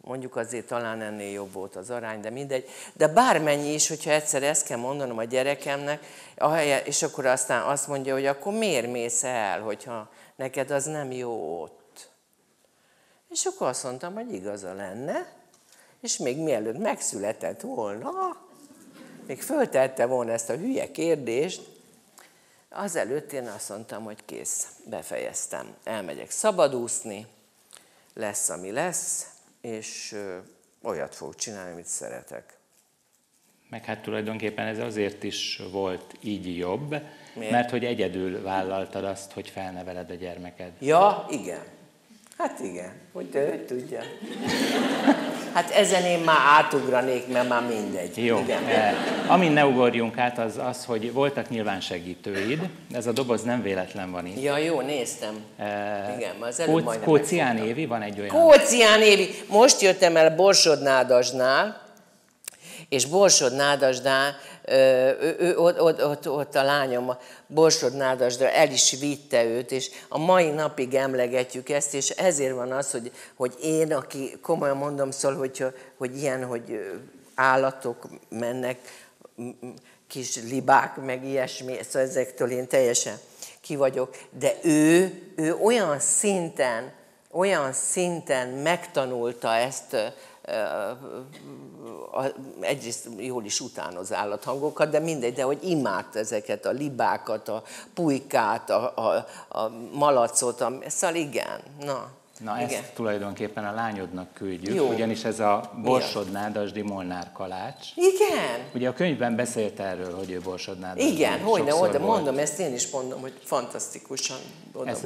Mondjuk azért talán ennél jobb volt az arány, de mindegy. De bármennyi is, hogyha egyszer ezt kell mondanom a gyerekemnek, és akkor aztán azt mondja, hogy akkor miért mész el, hogyha neked az nem jó ott. És akkor azt mondtam, hogy igaza lenne, és még mielőtt megszületett volna, még föltette volna ezt a hülye kérdést, azelőtt én azt mondtam, hogy kész, befejeztem. Elmegyek szabadúszni, lesz, ami lesz, és olyat fogok csinálni, amit szeretek. Meg hát tulajdonképpen ez azért is volt így jobb, Miért? mert hogy egyedül vállaltad azt, hogy felneveled a gyermeked. Ja, igen. Hát igen, hogy ő tudja. Hát ezen én már átugranék, mert már mindegy. Jó. Igen. Eh, amin ne ugorjunk át, az az, hogy voltak nyilván segítőid. Ez a doboz nem véletlen van itt. Ja, jó, néztem. Eh, Igen, az előbb Kóc, Kócián Évi van egy olyan. Kócián Évi. Most jöttem el Borsod-Nádasnál, és Borsod Nádasdán, ő, ott, ott, ott a lányom Borsod Nádasdra el is vitte őt, és a mai napig emlegetjük ezt, és ezért van az, hogy, hogy én, aki komolyan mondom, szól, hogy, hogy ilyen, hogy állatok mennek, kis libák, meg ilyesmi, szóval ezektől én teljesen ki vagyok, de ő, ő olyan szinten, olyan szinten megtanulta ezt egyrészt jól is utánoz állathangokat, de mindegy, de hogy imádt ezeket a libákat, a pulykát, a, a, a malacot, a, szóval igen, na. Na Igen. ezt tulajdonképpen a lányodnak küldjük, Jó. ugyanis ez a borsodnádasdi Molnár kalács. Igen. Ugye a könyvben beszélt erről, hogy ő borsodnádasdi. Igen, hogy ne, oda mondom, ezt én is mondom, hogy fantasztikusan oda ez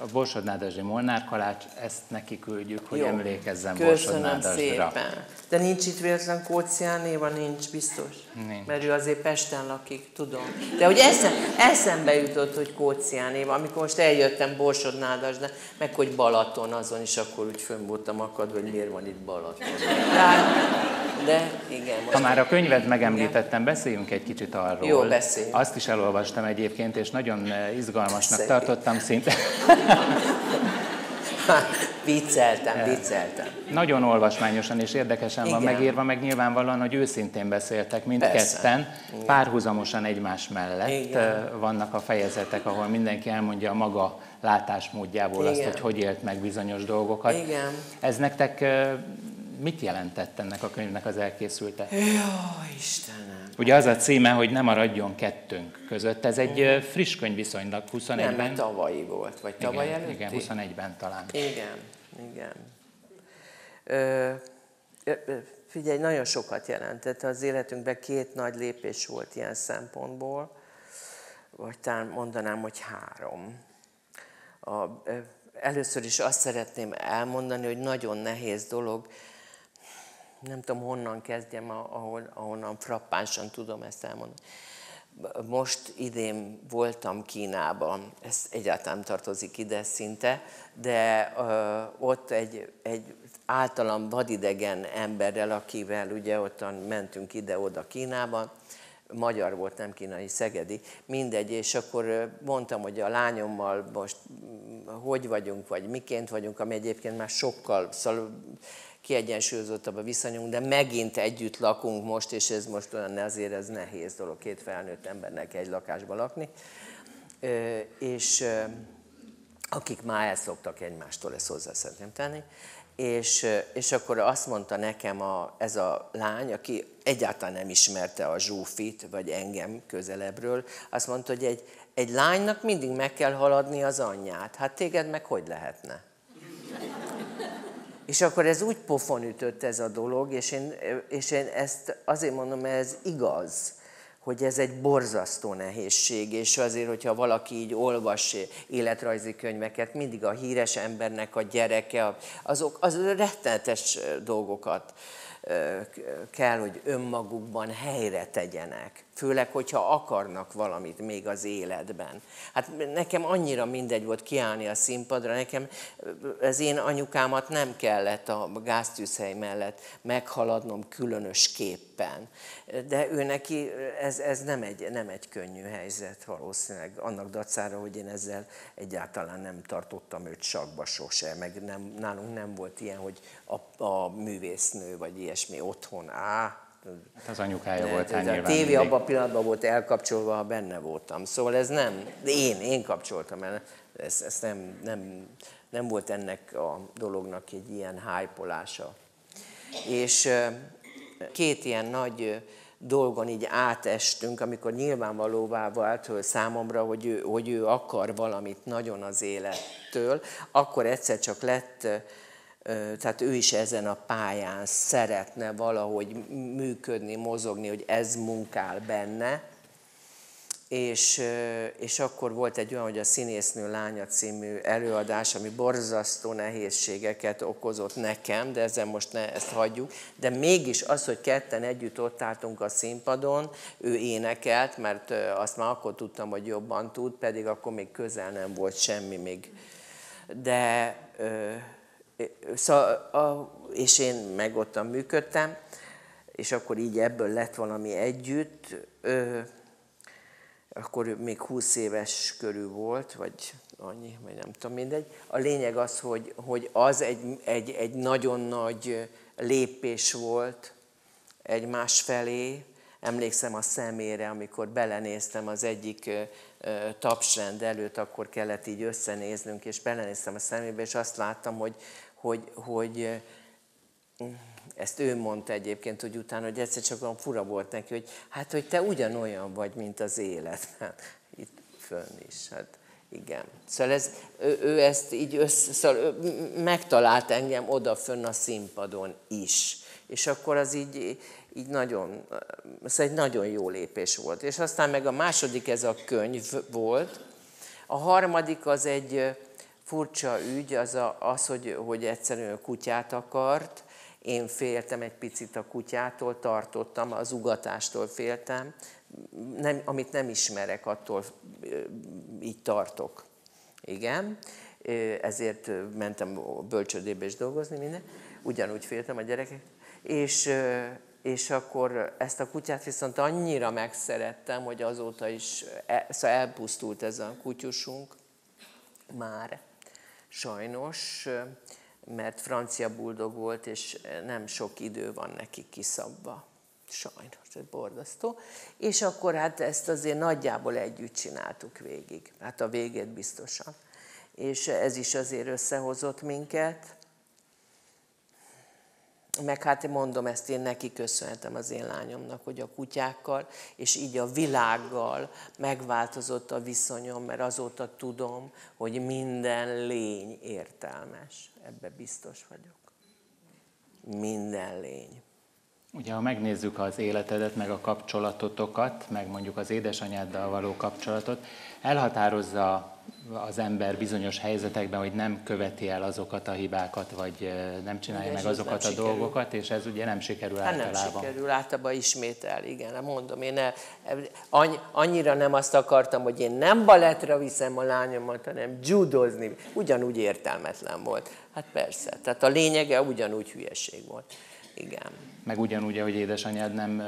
A borsodnádasdi Molnár kalács, ezt neki küldjük, hogy Jó. emlékezzen borsodnádasdra. szépen. De nincs itt véletlen Kócián néva, nincs biztos. Nincs. Mert ő azért Pesten lakik, tudom. De hogy eszem, eszembe jutott, hogy Kócián néva, amikor most eljöttem Borsodnádasra, meg hogy Balaton azon is, akkor úgy fönn voltam akadva, hogy miért van itt Balaton. De, de igen. Most ha már a könyvet megemlítettem, beszéljünk egy kicsit arról. Jó, beszélj. Azt is elolvastam egyébként, és nagyon eh, izgalmasnak Szép. tartottam szinte. vicceltem, vicceltem. Nagyon olvasmányosan és érdekesen Igen. van megírva, meg nyilvánvalóan, hogy őszintén beszéltek mindketten, párhuzamosan egymás mellett Igen. vannak a fejezetek, ahol mindenki elmondja a maga látásmódjából Igen. azt, hogy hogy élt meg bizonyos dolgokat. Igen. Ez nektek mit jelentett ennek a könyvnek az elkészülte? Jó, Istenem! Ugye az a címe, hogy nem maradjon kettőnk között. Ez egy uh-huh. friss könyv viszonylag, 21-ben. Nem, tavalyi volt, vagy tavaly igen, előtti? Igen, 21-ben talán. Igen, igen. Ö, figyelj, nagyon sokat jelentett az életünkben, két nagy lépés volt ilyen szempontból, vagy talán mondanám, hogy három. A, először is azt szeretném elmondani, hogy nagyon nehéz dolog, nem tudom honnan kezdjem, ahol, ahonnan frappánsan tudom ezt elmondani. Most idén voltam Kínában, ez egyáltalán tartozik ide szinte, de ö, ott egy, egy általam vadidegen emberrel, akivel ugye ottan mentünk ide-oda Kínában, magyar volt, nem kínai, szegedi, mindegy, és akkor mondtam, hogy a lányommal most hogy vagyunk, vagy miként vagyunk, ami egyébként már sokkal, szóval kiegyensúlyozottabb a viszonyunk, de megint együtt lakunk most, és ez most olyan azért ez nehéz dolog, két felnőtt embernek egy lakásban lakni. És akik már elszoktak egymástól, ezt hozzá szeretném tenni, és, és akkor azt mondta nekem a, ez a lány, aki egyáltalán nem ismerte a Zsófit, vagy engem közelebbről, azt mondta, hogy egy, egy lánynak mindig meg kell haladni az anyját. Hát téged meg hogy lehetne? És akkor ez úgy pofon ütött ez a dolog, és én, és én ezt azért mondom, mert ez igaz, hogy ez egy borzasztó nehézség, és azért, hogyha valaki így olvas életrajzi könyveket, mindig a híres embernek a gyereke, azok az rettenetes dolgokat kell, hogy önmagukban helyre tegyenek. Főleg, hogyha akarnak valamit még az életben. Hát nekem annyira mindegy volt kiállni a színpadra, nekem az én anyukámat nem kellett a gáztűzhely mellett meghaladnom különösképpen. De ő neki ez, ez nem, egy, nem egy könnyű helyzet valószínűleg, annak dacára, hogy én ezzel egyáltalán nem tartottam őt sakba sose, meg nem, nálunk nem volt ilyen, hogy a, a művésznő vagy ilyesmi otthon, á, Hát az anyukája volt. A tévé abban a pillanatban volt elkapcsolva, ha benne voltam. Szóval ez nem, én, én kapcsoltam el, ez, ez nem, nem, nem volt ennek a dolognak egy ilyen hájpolása. És két ilyen nagy dolgon így átestünk, amikor nyilvánvalóvá vált hogy számomra, hogy ő, hogy ő akar valamit nagyon az élettől, akkor egyszer csak lett tehát ő is ezen a pályán szeretne valahogy működni, mozogni, hogy ez munkál benne. És, és akkor volt egy olyan, hogy a Színésznő Lánya című előadás, ami borzasztó nehézségeket okozott nekem, de ezen most ne ezt hagyjuk. De mégis az, hogy ketten együtt ott álltunk a színpadon, ő énekelt, mert azt már akkor tudtam, hogy jobban tud, pedig akkor még közel nem volt semmi még. De Szóval, és én meg ottan működtem, és akkor így ebből lett valami együtt. Akkor még 20 éves körül volt, vagy annyi, vagy nem tudom, mindegy. A lényeg az, hogy, hogy az egy, egy, egy nagyon nagy lépés volt egymás felé. Emlékszem a szemére, amikor belenéztem az egyik tapsrend előtt, akkor kellett így összenéznünk, és belenéztem a szemébe, és azt láttam, hogy, hogy, hogy ezt ő mondta egyébként, hogy utána, hogy egyszer csak olyan fura volt neki, hogy hát, hogy te ugyanolyan vagy, mint az élet. Itt fönn is, hát igen. Szóval ez, ő, ő ezt így össze, szóval ő megtalált engem oda fönn a színpadon is. És akkor az így, így nagyon, szóval egy nagyon jó lépés volt. És aztán meg a második ez a könyv volt, a harmadik az egy, furcsa ügy az, a, az hogy, hogy egyszerűen kutyát akart, én féltem egy picit a kutyától, tartottam, az ugatástól féltem, nem, amit nem ismerek, attól így tartok. Igen, ezért mentem bölcsödébe is dolgozni, minden. Ugyanúgy féltem a gyerekek. És, és akkor ezt a kutyát viszont annyira megszerettem, hogy azóta is el, szóval elpusztult ez a kutyusunk már sajnos, mert francia buldog volt, és nem sok idő van neki kiszabva. Sajnos, ez borzasztó. És akkor hát ezt azért nagyjából együtt csináltuk végig. Hát a végét biztosan. És ez is azért összehozott minket meg hát mondom ezt, én neki köszönhetem az én lányomnak, hogy a kutyákkal, és így a világgal megváltozott a viszonyom, mert azóta tudom, hogy minden lény értelmes. Ebbe biztos vagyok. Minden lény. Ugye, ha megnézzük az életedet, meg a kapcsolatotokat, meg mondjuk az édesanyáddal való kapcsolatot, elhatározza az ember bizonyos helyzetekben, hogy nem követi el azokat a hibákat, vagy nem csinálja meg azokat a sikerül. dolgokat, és ez ugye nem sikerül hát általában. nem sikerül, általában ismétel, igen, hát mondom, én el, annyira nem azt akartam, hogy én nem balettra viszem a lányomat, hanem judozni, ugyanúgy értelmetlen volt. Hát persze, tehát a lényege ugyanúgy hülyeség volt. Igen. Meg ugyanúgy, hogy édesanyád nem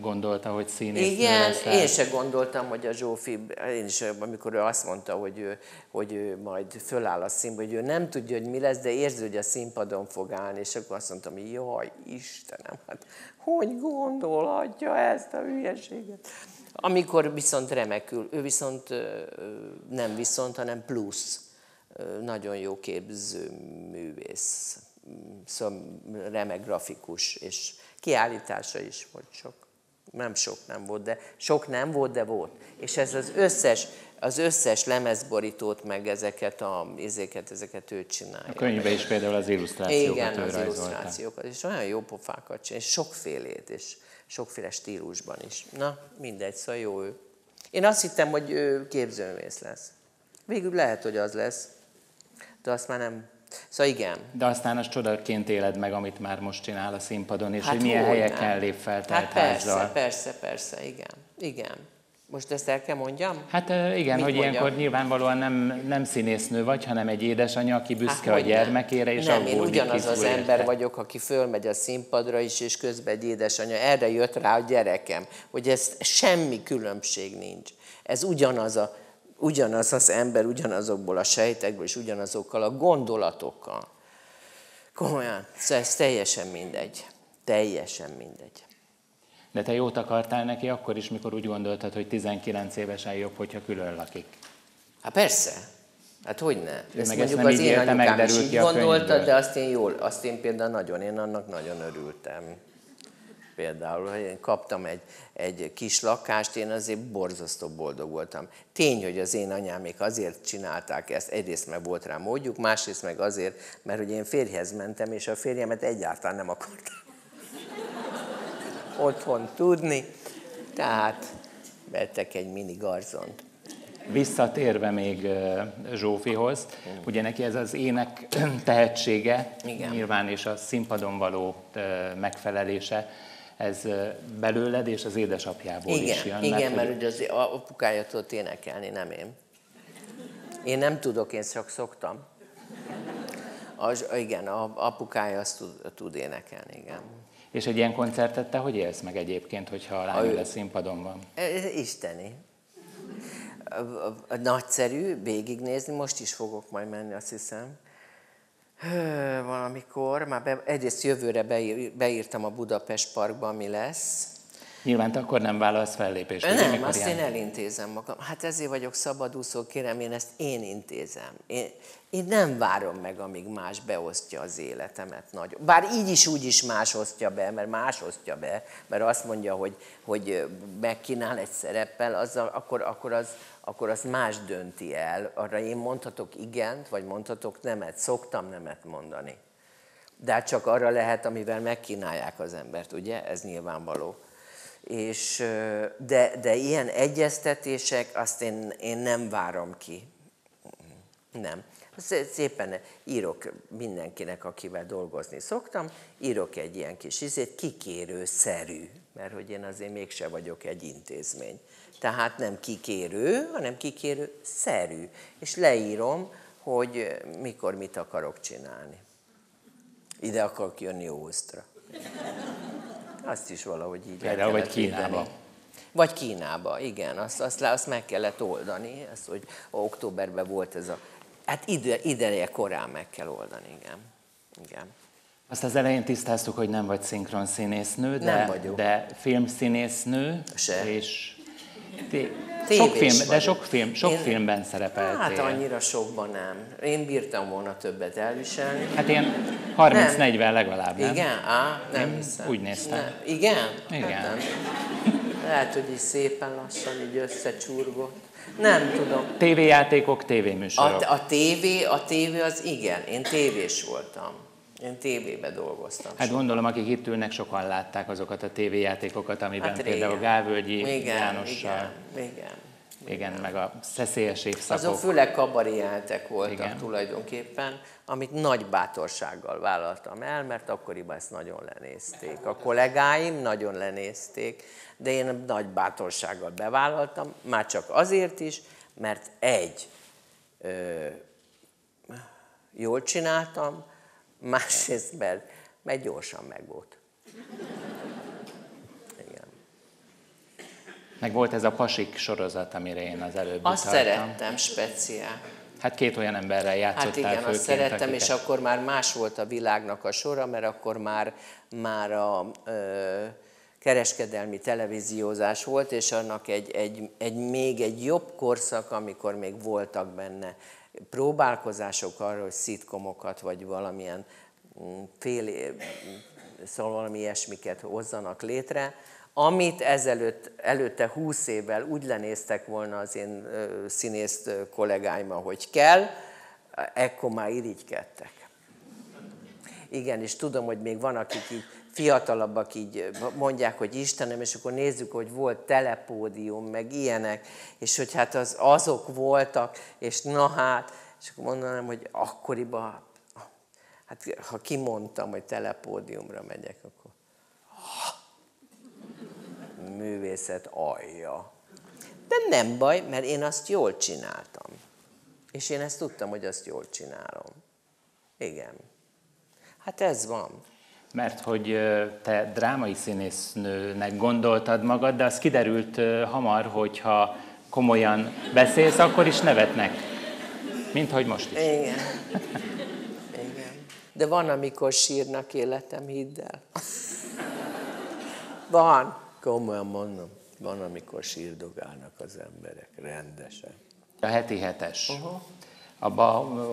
gondolta, hogy színész Igen, leszel. én se gondoltam, hogy a Zsófi, én is, amikor ő azt mondta, hogy ő, hogy ő majd föláll a színpadon, hogy ő nem tudja, hogy mi lesz, de érzi, hogy a színpadon fog állni, és akkor azt mondtam, hogy jaj, Istenem, hát hogy gondolhatja ezt a hülyeséget? Amikor viszont remekül, ő viszont nem viszont, hanem plusz, nagyon jó képző művész szóval remek grafikus, és kiállítása is volt sok. Nem sok nem volt, de sok nem volt, de volt. És ez az összes, az összes lemezborítót, meg ezeket a izéket, ezeket ő csinálja. A könyvben is például az illusztrációkat Igen, az illusztrációkat, és olyan jó pofákat csinál, és sokfélét, és sokféle stílusban is. Na, mindegy, szóval jó ő. Én azt hittem, hogy ő képzőművész lesz. Végül lehet, hogy az lesz, de azt már nem Szóval igen. De aztán az csodaként éled meg, amit már most csinál a színpadon, és hát hogy milyen helyeken nem. lép fel Hát persze, házzal. persze, persze, igen. Igen. Most ezt el kell mondjam? Hát igen, Mit hogy mondjam? ilyenkor nyilvánvalóan nem, nem színésznő vagy, hanem egy édesanyja, aki büszke hát, a gyermekére, és Nem, én ugyanaz az érte. ember vagyok, aki fölmegy a színpadra is, és közben egy édesanyja. Erre jött rá a gyerekem, hogy ez semmi különbség nincs. Ez ugyanaz, a, ugyanaz az ember, ugyanazokból a sejtekből, és ugyanazokkal a gondolatokkal. Komolyan, szóval ez teljesen mindegy. Teljesen mindegy. De te jót akartál neki akkor is, mikor úgy gondoltad, hogy 19 évesen jobb, hogyha külön lakik. Hát persze. Hát hogy ne? Ezt meg mondjuk ezt az én anyukám is így gondolta, de azt én jól, azt én például nagyon, én annak nagyon örültem. Például, hogy én kaptam egy, egy kis lakást, én azért borzasztó boldog voltam. Tény, hogy az én anyámék azért csinálták ezt, egyrészt meg volt rá módjuk, másrészt meg azért, mert hogy én férjhez mentem, és a férjemet egyáltalán nem akartam otthon tudni, tehát vettek egy mini garzont. Visszatérve még Zsófihoz, ugye neki ez az ének tehetsége, Igen. nyilván és a színpadon való megfelelése, ez belőled és az édesapjából igen, is jön. Igen, mert, mert az apukája tudott énekelni, nem én. Én nem tudok, én csak szoktam. Az, igen, a apukája azt tud, tud énekelni, igen. És egy ilyen koncertet te hogy élsz meg egyébként, hogyha a lány a színpadon van? Isteni. Nagyszerű végignézni, most is fogok majd menni, azt hiszem. Valamikor, már be, egyrészt jövőre beír, beírtam a Budapest Parkba, ami lesz, Nyilván te akkor nem válasz fellépést. Nem, nem azt ilyen? én elintézem magam. Hát ezért vagyok szabadúszó, kérem, én ezt én intézem. Én, én nem várom meg, amíg más beosztja az életemet nagyon. Bár így is úgy is más osztja be, mert más osztja be, mert azt mondja, hogy, hogy megkínál egy szereppel, azzal, akkor, akkor, az, akkor az más dönti el. Arra én mondhatok igent, vagy mondhatok nemet. Szoktam nemet mondani. De hát csak arra lehet, amivel megkínálják az embert, ugye? Ez nyilvánvaló és, de, de ilyen egyeztetések, azt én, én nem várom ki. Nem. Szépen írok mindenkinek, akivel dolgozni szoktam, írok egy ilyen kis izét, kikérő-szerű, mert hogy én azért mégse vagyok egy intézmény. Tehát nem kikérő, hanem kikérő-szerű. És leírom, hogy mikor mit akarok csinálni. Ide akarok jönni Ósztra. Azt is valahogy így Például, vagy Kínába. Vagy Kínába, igen. Azt, azt, azt meg kellett oldani, azt, hogy októberben volt ez a... Hát ide, ideje korán meg kell oldani, igen. igen. Azt az elején tisztáztuk, hogy nem vagy szinkron színésznő, de, nem vagyok. de filmszínésznő. Se. És sok film, de sok, film, sok én, filmben szerepeltél. Hát annyira sokban nem. Én bírtam volna többet elviselni. Hát ilyen 30-40 legalább, nem? Igen? Á, nem én hiszem. Úgy néztem. Nem. Igen? Igen. Hát nem. Lehet, hogy is szépen lassan így összecsurgott. Nem tudom. TV-játékok, tévéműsorok. A, a tévé, a tévé az igen, én tévés voltam. Én tévébe dolgoztam. Hát sokan. gondolom, akik itt ülnek, sokan látták azokat a tévéjátékokat, amiben hát például Gálvölgyi igen, Jánossal. Igen, igen. Igen, meg a szeszélyes évszakok. Azok főleg kabarijátek voltak igen. tulajdonképpen, amit nagy bátorsággal vállaltam el, mert akkoriban ezt nagyon lenézték. A kollégáim nagyon lenézték, de én nagy bátorsággal bevállaltam, már csak azért is, mert egy, ö, jól csináltam, másrészt mert, mert gyorsan megvolt. Igen. Meg volt ez a Pasik sorozat, amire én az előbb Azt utaltam. szerettem speciál. Hát két olyan emberrel játszottál Hát igen, főként, azt szerettem, akiket... és akkor már más volt a világnak a sora, mert akkor már, már a ö, kereskedelmi televíziózás volt, és annak egy, egy, egy, még egy jobb korszak, amikor még voltak benne próbálkozások arra, hogy szitkomokat, vagy valamilyen mm, fél, szóval valami ilyesmiket hozzanak létre, amit ezelőtt, előtte húsz évvel úgy lenéztek volna az én színész kollégáim, hogy kell, ekkor már irigykedtek. Igen, és tudom, hogy még van, akik így fiatalabbak így mondják, hogy Istenem, és akkor nézzük, hogy volt telepódium, meg ilyenek, és hogy hát az, azok voltak, és na hát, és akkor mondanám, hogy akkoriban Hát ha kimondtam, hogy telepódiumra megyek, akkor művészet alja. De nem baj, mert én azt jól csináltam. És én ezt tudtam, hogy azt jól csinálom. Igen. Hát ez van. Mert hogy te drámai színésznőnek gondoltad magad, de az kiderült hamar, hogyha komolyan beszélsz, akkor is nevetnek. Mint hogy most is. Igen. Igen. De van, amikor sírnak életem, hidd el. Van, komolyan mondom. Van, amikor sírdogálnak az emberek, rendesen. A heti hetes. Uh-huh. Abba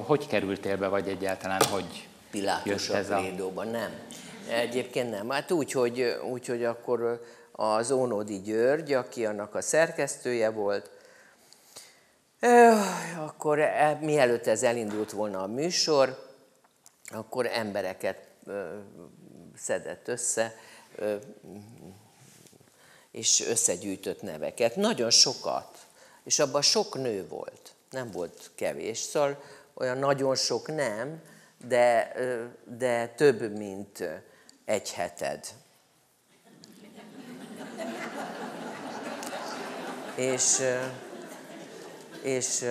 hogy kerültél be, vagy egyáltalán hogy Pilátus a Prédóban? Nem. Egyébként nem. Hát úgy, hogy, úgy, hogy akkor az Ónodi György, aki annak a szerkesztője volt, akkor e, mielőtt ez elindult volna a műsor, akkor embereket szedett össze, és összegyűjtött neveket. Nagyon sokat. És abban sok nő volt. Nem volt kevés. Szóval olyan nagyon sok nem, de, de több, mint egy heted. És, és,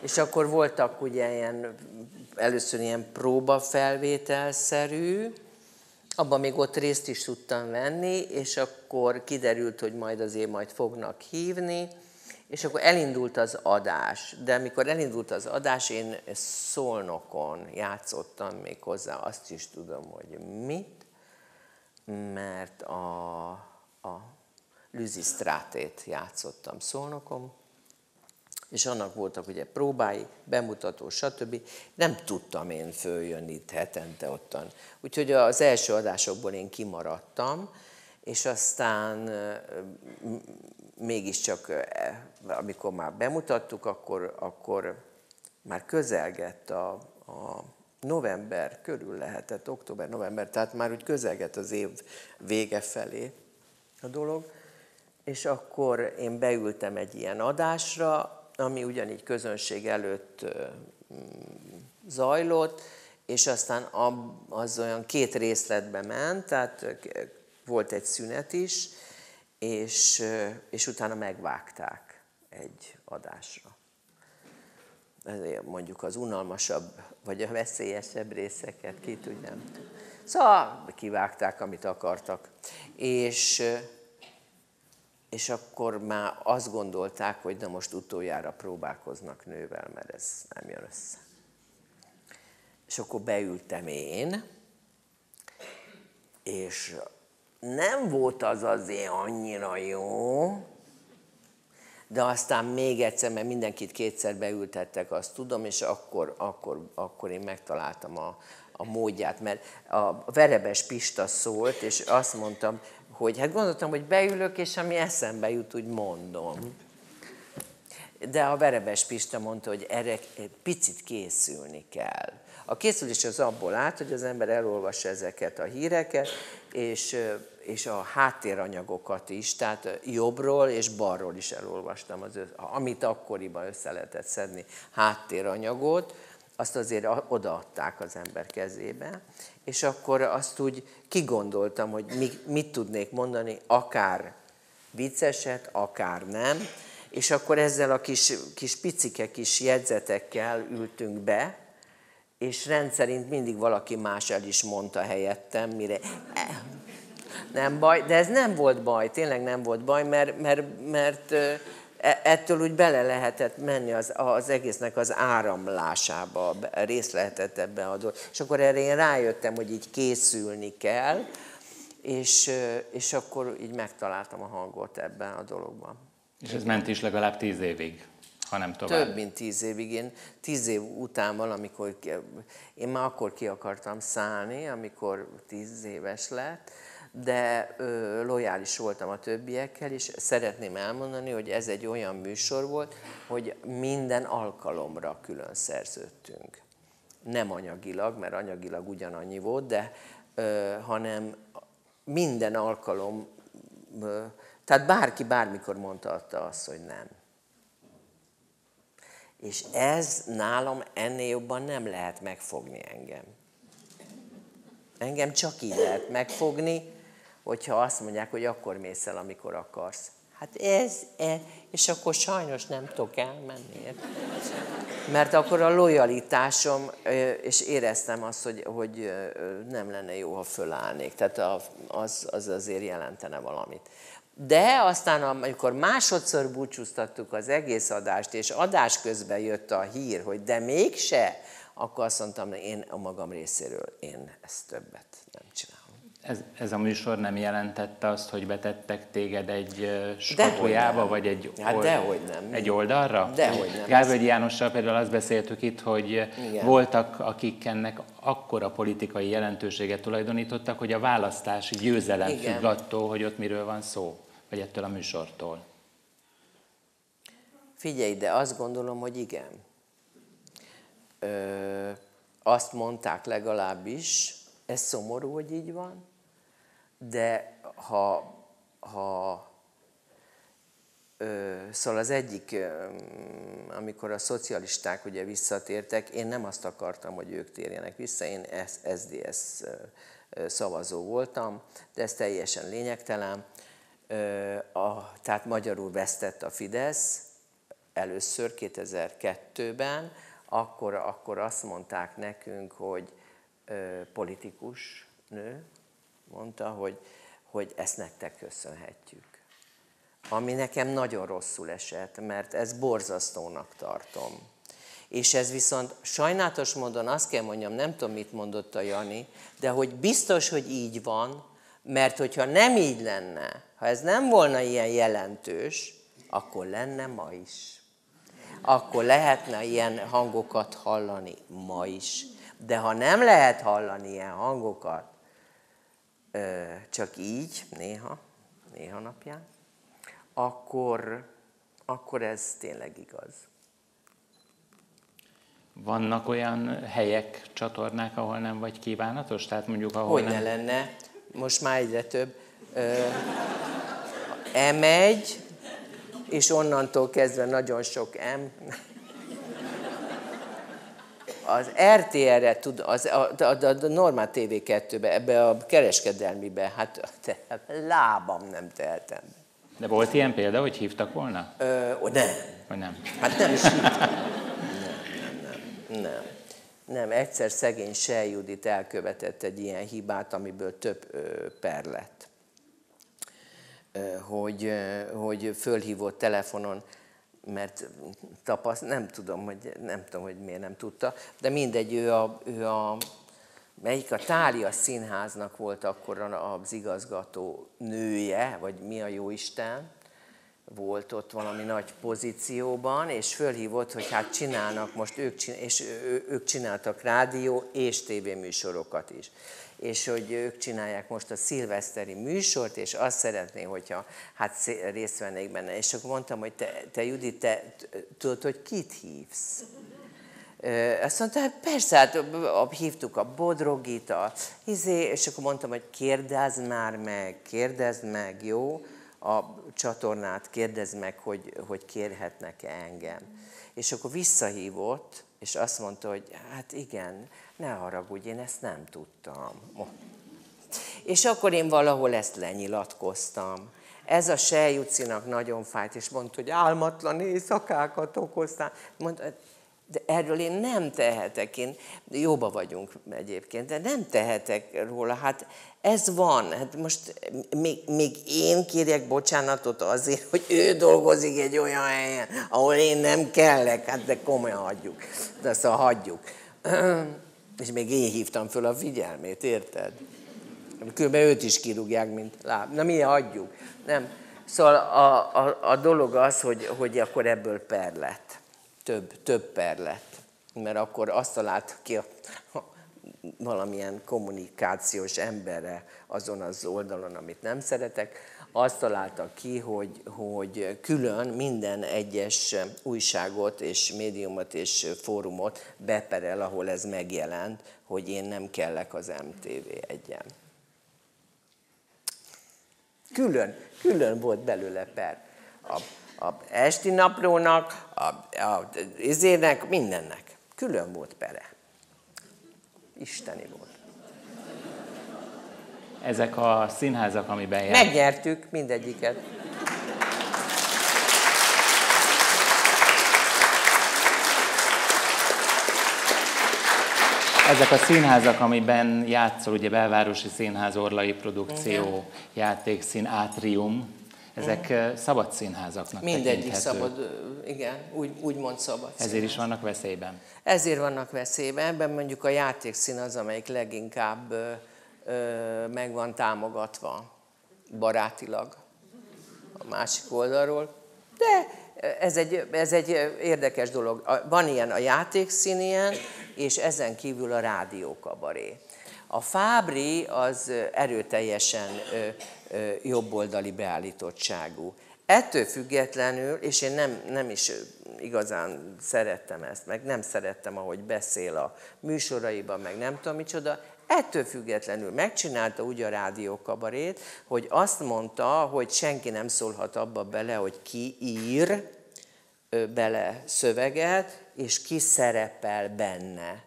és akkor voltak ugye ilyen, először ilyen próbafelvételszerű, abban még ott részt is tudtam venni, és akkor kiderült, hogy majd azért majd fognak hívni, és akkor elindult az adás. De amikor elindult az adás, én szolnokon játszottam még hozzá, azt is tudom, hogy mit, mert a, a Lüzisztrátét játszottam szolnokon, és annak voltak ugye próbái, bemutató, stb. Nem tudtam én följönni itt hetente ottan. Úgyhogy az első adásokból én kimaradtam, és aztán mégiscsak, amikor már bemutattuk, akkor, akkor már közelgett a, a november körül lehetett, október-november, tehát már úgy közelgett az év vége felé a dolog, és akkor én beültem egy ilyen adásra, ami ugyanígy közönség előtt zajlott, és aztán az olyan két részletbe ment, tehát volt egy szünet is, és, és utána megvágták egy adásra. Mondjuk az unalmasabb, vagy a veszélyesebb részeket, ki tudja. Szóval kivágták, amit akartak. És, és akkor már azt gondolták, hogy na most utoljára próbálkoznak nővel, mert ez nem jön össze. És akkor beültem én, és nem volt az azért annyira jó, de aztán még egyszer, mert mindenkit kétszer beültettek, azt tudom, és akkor, akkor, akkor én megtaláltam a, a módját, mert a Verebes Pista szólt, és azt mondtam, hogy hát gondoltam, hogy beülök, és ami eszembe jut, úgy mondom. De a Verebes Pista mondta, hogy erre picit készülni kell. A készülés az abból állt, hogy az ember elolvassa ezeket a híreket, és, és a háttéranyagokat is, tehát jobbról és balról is elolvastam, az, amit akkoriban össze lehetett szedni háttéranyagot, azt azért odaadták az ember kezébe, és akkor azt úgy kigondoltam, hogy mit tudnék mondani, akár vicceset, akár nem, és akkor ezzel a kis, kis picike kis jegyzetekkel ültünk be, és rendszerint mindig valaki más el is mondta helyettem, mire eh, nem baj, de ez nem volt baj, tényleg nem volt baj, mert, mert, mert e, ettől úgy bele lehetett menni az, az egésznek az áramlásába, részt lehetett ebben a dolog. És akkor erre én rájöttem, hogy így készülni kell, és, és akkor így megtaláltam a hangot ebben a dologban. És ez ment is legalább tíz évig, ha nem tovább. Több, mint tíz évig. Én tíz év után valamikor, én már akkor ki akartam szállni, amikor tíz éves lett, de ö, lojális voltam a többiekkel, és szeretném elmondani, hogy ez egy olyan műsor volt, hogy minden alkalomra külön szerződtünk. Nem anyagilag, mert anyagilag ugyanannyi volt, de ö, hanem minden alkalom, ö, tehát bárki bármikor mondta azt, hogy nem. És ez nálam ennél jobban nem lehet megfogni engem. Engem csak így lehet megfogni, hogyha azt mondják, hogy akkor mész el, amikor akarsz. Hát ez, ez, és akkor sajnos nem tudok elmenni. Mert akkor a lojalitásom, és éreztem azt, hogy, hogy nem lenne jó, ha fölállnék. Tehát az, az azért jelentene valamit. De aztán, amikor másodszor búcsúztattuk az egész adást, és adás közben jött a hír, hogy de mégse, akkor azt mondtam, hogy én a magam részéről én ezt többet nem csinálom. Ez, ez a műsor nem jelentette azt, hogy betettek téged egy skatujába, vagy egy, hát old, dehogy nem. egy oldalra? Dehogy nem. Gábor Jánossal például azt beszéltük itt, hogy Igen. voltak, akik ennek akkora politikai jelentőséget tulajdonítottak, hogy a választási győzelem Igen. függ attól, hogy ott miről van szó, vagy ettől a műsortól. Figyelj, de azt gondolom, hogy igen. Ö, azt mondták legalábbis, ez szomorú, hogy így van, de ha, ha ö, szóval az egyik, ö, amikor a szocialisták ugye visszatértek, én nem azt akartam, hogy ők térjenek vissza, én SDS szavazó voltam, de ez teljesen lényegtelen. A, tehát magyarul vesztett a Fidesz először 2002-ben, akkor, akkor azt mondták nekünk, hogy ö, politikus nő, mondta, hogy, hogy ezt nektek köszönhetjük. Ami nekem nagyon rosszul esett, mert ez borzasztónak tartom. És ez viszont sajnálatos módon azt kell mondjam, nem tudom, mit mondott a Jani, de hogy biztos, hogy így van, mert hogyha nem így lenne, ha ez nem volna ilyen jelentős, akkor lenne ma is. Akkor lehetne ilyen hangokat hallani ma is. De ha nem lehet hallani ilyen hangokat, csak így, néha, néha napján, akkor, akkor ez tényleg igaz. Vannak olyan helyek, csatornák, ahol nem vagy kívánatos? Tehát mondjuk, ahol Hogy nem... ne lenne, most már egyre több. M1, és onnantól kezdve nagyon sok M az RTR-re, tud, az, a, a, a, a normál TV2-be, ebbe a kereskedelmibe, hát te, lábam nem tehetem. De volt ilyen példa, hogy hívtak volna? Ö, nem. Vagy nem? Hát nem is hívtak. Nem, nem, nem, nem. Nem, egyszer szegény Sej Judit elkövetett egy ilyen hibát, amiből több ö, per lett. Hogy, hogy fölhívott telefonon, mert tapaszt, nem tudom, hogy, nem tudom, hogy miért nem tudta, de mindegy, ő a, ő a melyik a Tália Színháznak volt akkor az igazgató nője, vagy mi a jó Isten, volt ott valami nagy pozícióban, és fölhívott, hogy hát csinálnak most, ők, és ők csináltak rádió és tévéműsorokat is és hogy ők csinálják most a szilveszteri műsort, és azt szeretné, hogyha hát részt vennék benne. És akkor mondtam, hogy te, te Judit, te tudod, hogy kit hívsz? Azt mondta, hát persze, hát hívtuk a Bodrogit, a izé, és akkor mondtam, hogy kérdezd már meg, kérdezd meg, jó? A csatornát kérdezd meg, hogy, hogy kérhetnek-e engem. És akkor visszahívott, és azt mondta, hogy hát igen, ne haragudj, én ezt nem tudtam. És akkor én valahol ezt lenyilatkoztam. Ez a Sejjucinak nagyon fájt, és mondta, hogy álmatlan éjszakákat okoztál. Mondta, de erről én nem tehetek, én jóba vagyunk egyébként, de nem tehetek róla. Hát ez van, hát most még, még én kérjek bocsánatot azért, hogy ő dolgozik egy olyan helyen, ahol én nem kellek, hát de komolyan hagyjuk. De szóval hagyjuk. És még én hívtam föl a figyelmét, érted? Különben őt is kirúgják, mint láb. Na mi hagyjuk. Nem. Szóval a, a, a dolog az, hogy, hogy akkor ebből per lett. Több, több per lett. Mert akkor azt talált ki a, valamilyen kommunikációs emberre azon az oldalon, amit nem szeretek, azt találta ki, hogy, hogy külön minden egyes újságot és médiumot és fórumot beperel, ahol ez megjelent, hogy én nem kellek az MTV egyen. Külön, külön volt belőle per. A, a esti naplónak, a, a izének, mindennek. Külön volt pere. Isteni volt. Ezek a színházak, amiben jár... Megnyertük mindegyiket. Ezek a színházak, amiben játszol, ugye Belvárosi Színház, Orlai Produkció, Igen. Játékszín, Átrium, ezek Igen. szabad színházaknak Mindegyik szabad, igen, úgy, úgymond szabad Ezért színház. is vannak veszélyben? Ezért vannak veszélyben, ebben mondjuk a játékszín az, amelyik leginkább ö, ö, meg van támogatva barátilag a másik oldalról. De ez egy, ez egy érdekes dolog. Van ilyen a játékszín ilyen, és ezen kívül a rádiókabaré. A Fábri az erőteljesen jobboldali beállítottságú. Ettől függetlenül, és én nem, nem is igazán szerettem ezt, meg nem szerettem, ahogy beszél a műsoraiban, meg nem tudom micsoda, ettől függetlenül megcsinálta úgy a rádiókabarét, hogy azt mondta, hogy senki nem szólhat abba bele, hogy ki ír bele szöveget, és ki szerepel benne.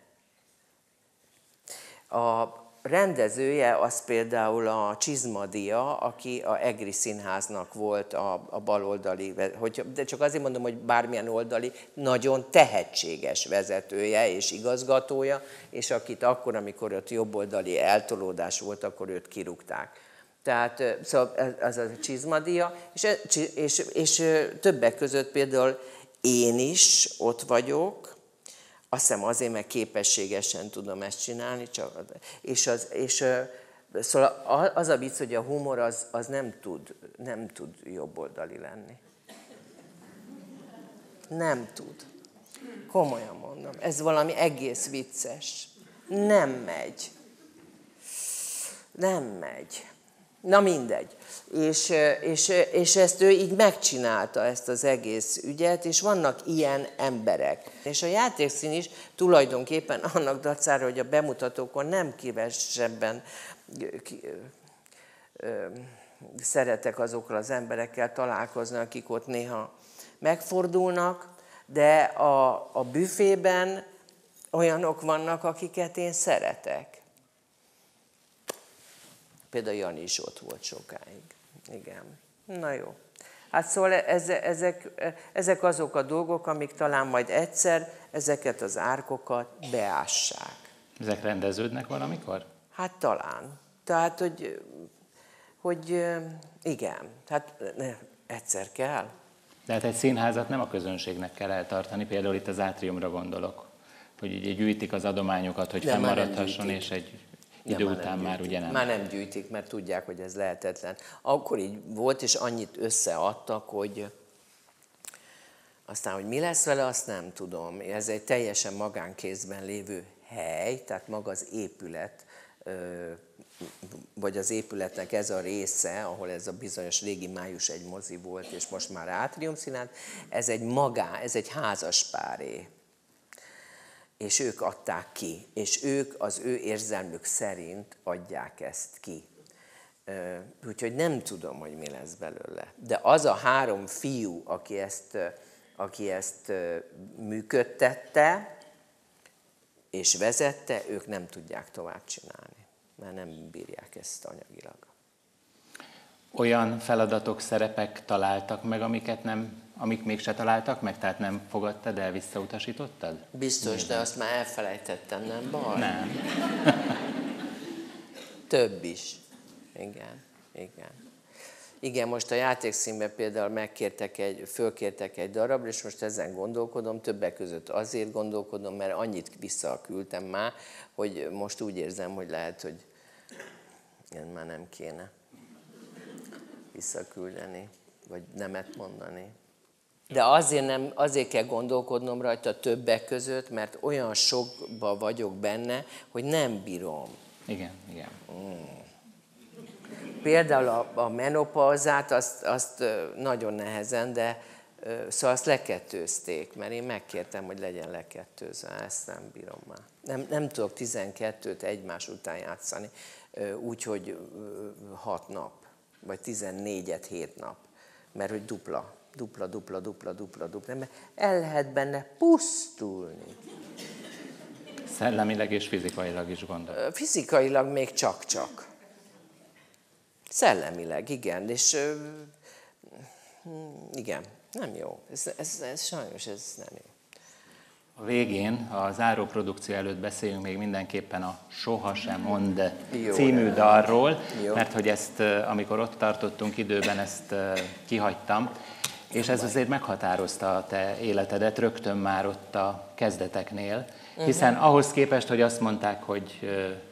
A rendezője az például a Csizmadia, aki a Egri Színháznak volt a, a baloldali, hogy, de csak azért mondom, hogy bármilyen oldali, nagyon tehetséges vezetője és igazgatója, és akit akkor, amikor ott jobboldali eltolódás volt, akkor őt kirúgták. Tehát szóval az a Csizmadia, és, és, és többek között például én is ott vagyok, azt hiszem azért, mert képességesen tudom ezt csinálni, csak, és, az, és szóval az a vicc, hogy a humor az, az nem, tud, nem tud jobboldali lenni. Nem tud. Komolyan mondom. Ez valami egész vicces. Nem megy. Nem megy. Na mindegy és, és, és ezt ő így megcsinálta, ezt az egész ügyet, és vannak ilyen emberek. És a játékszín is tulajdonképpen annak dacára, hogy a bemutatókon nem kívesebben ki, ö, szeretek azokkal az emberekkel találkozni, akik ott néha megfordulnak, de a, a büfében olyanok vannak, akiket én szeretek. Például Jani is ott volt sokáig. Igen. Na jó. Hát szóval ez, ezek, ezek azok a dolgok, amik talán majd egyszer ezeket az árkokat beássák. Ezek rendeződnek valamikor? Hát talán. Tehát, hogy, hogy igen, hát egyszer kell. De hát egy színházat nem a közönségnek kell eltartani, például itt az átriumra gondolok, hogy ugye gyűjtik az adományokat, hogy fennmaradhasson, és egy idő ja, után már, már ugye nem. Már nem gyűjtik, mert tudják, hogy ez lehetetlen. Akkor így volt, és annyit összeadtak, hogy aztán, hogy mi lesz vele, azt nem tudom. Ez egy teljesen magánkézben lévő hely, tehát maga az épület, vagy az épületnek ez a része, ahol ez a bizonyos régi május egy mozi volt, és most már átrium színát, ez egy magá, ez egy házaspáré és ők adták ki, és ők az ő érzelmük szerint adják ezt ki. Úgyhogy nem tudom, hogy mi lesz belőle. De az a három fiú, aki ezt, aki ezt működtette és vezette, ők nem tudják tovább csinálni, mert nem bírják ezt anyagilag. Olyan feladatok, szerepek találtak meg, amiket nem amik mégse találtak meg, tehát nem fogadtad el, visszautasítottad? Biztos, Nézd. de azt már elfelejtettem, nem baj? Nem. Több is. Igen, igen. Igen, most a játékszínben például megkértek egy, fölkértek egy darabra, és most ezen gondolkodom, többek között azért gondolkodom, mert annyit visszaküldtem már, hogy most úgy érzem, hogy lehet, hogy ilyen már nem kéne visszaküldeni, vagy nemet mondani. De azért, nem, azért kell gondolkodnom rajta többek között, mert olyan sokba vagyok benne, hogy nem bírom. Igen, igen. Mm. Például a, a menopauzát, azt, azt nagyon nehezen, de szóval azt lekettőzték, mert én megkértem, hogy legyen lekettőzve, ezt nem bírom már. Nem, nem tudok 12-t egymás után játszani, úgyhogy 6 nap, vagy 14-et 7 nap, mert hogy dupla dupla, dupla, dupla, dupla, dupla, mert el lehet benne pusztulni. Szellemileg és fizikailag is gondolom. Fizikailag még csak-csak. Szellemileg, igen, és igen, nem jó. Ez, ez, ez sajnos ez nem jó. A végén, a záró produkció előtt beszéljünk még mindenképpen a Soha sem mond Jó, című dalról, Jó. mert hogy ezt, amikor ott tartottunk időben, ezt kihagytam, és ez azért meghatározta a te életedet rögtön már ott a kezdeteknél, mhm. hiszen ahhoz képest, hogy azt mondták, hogy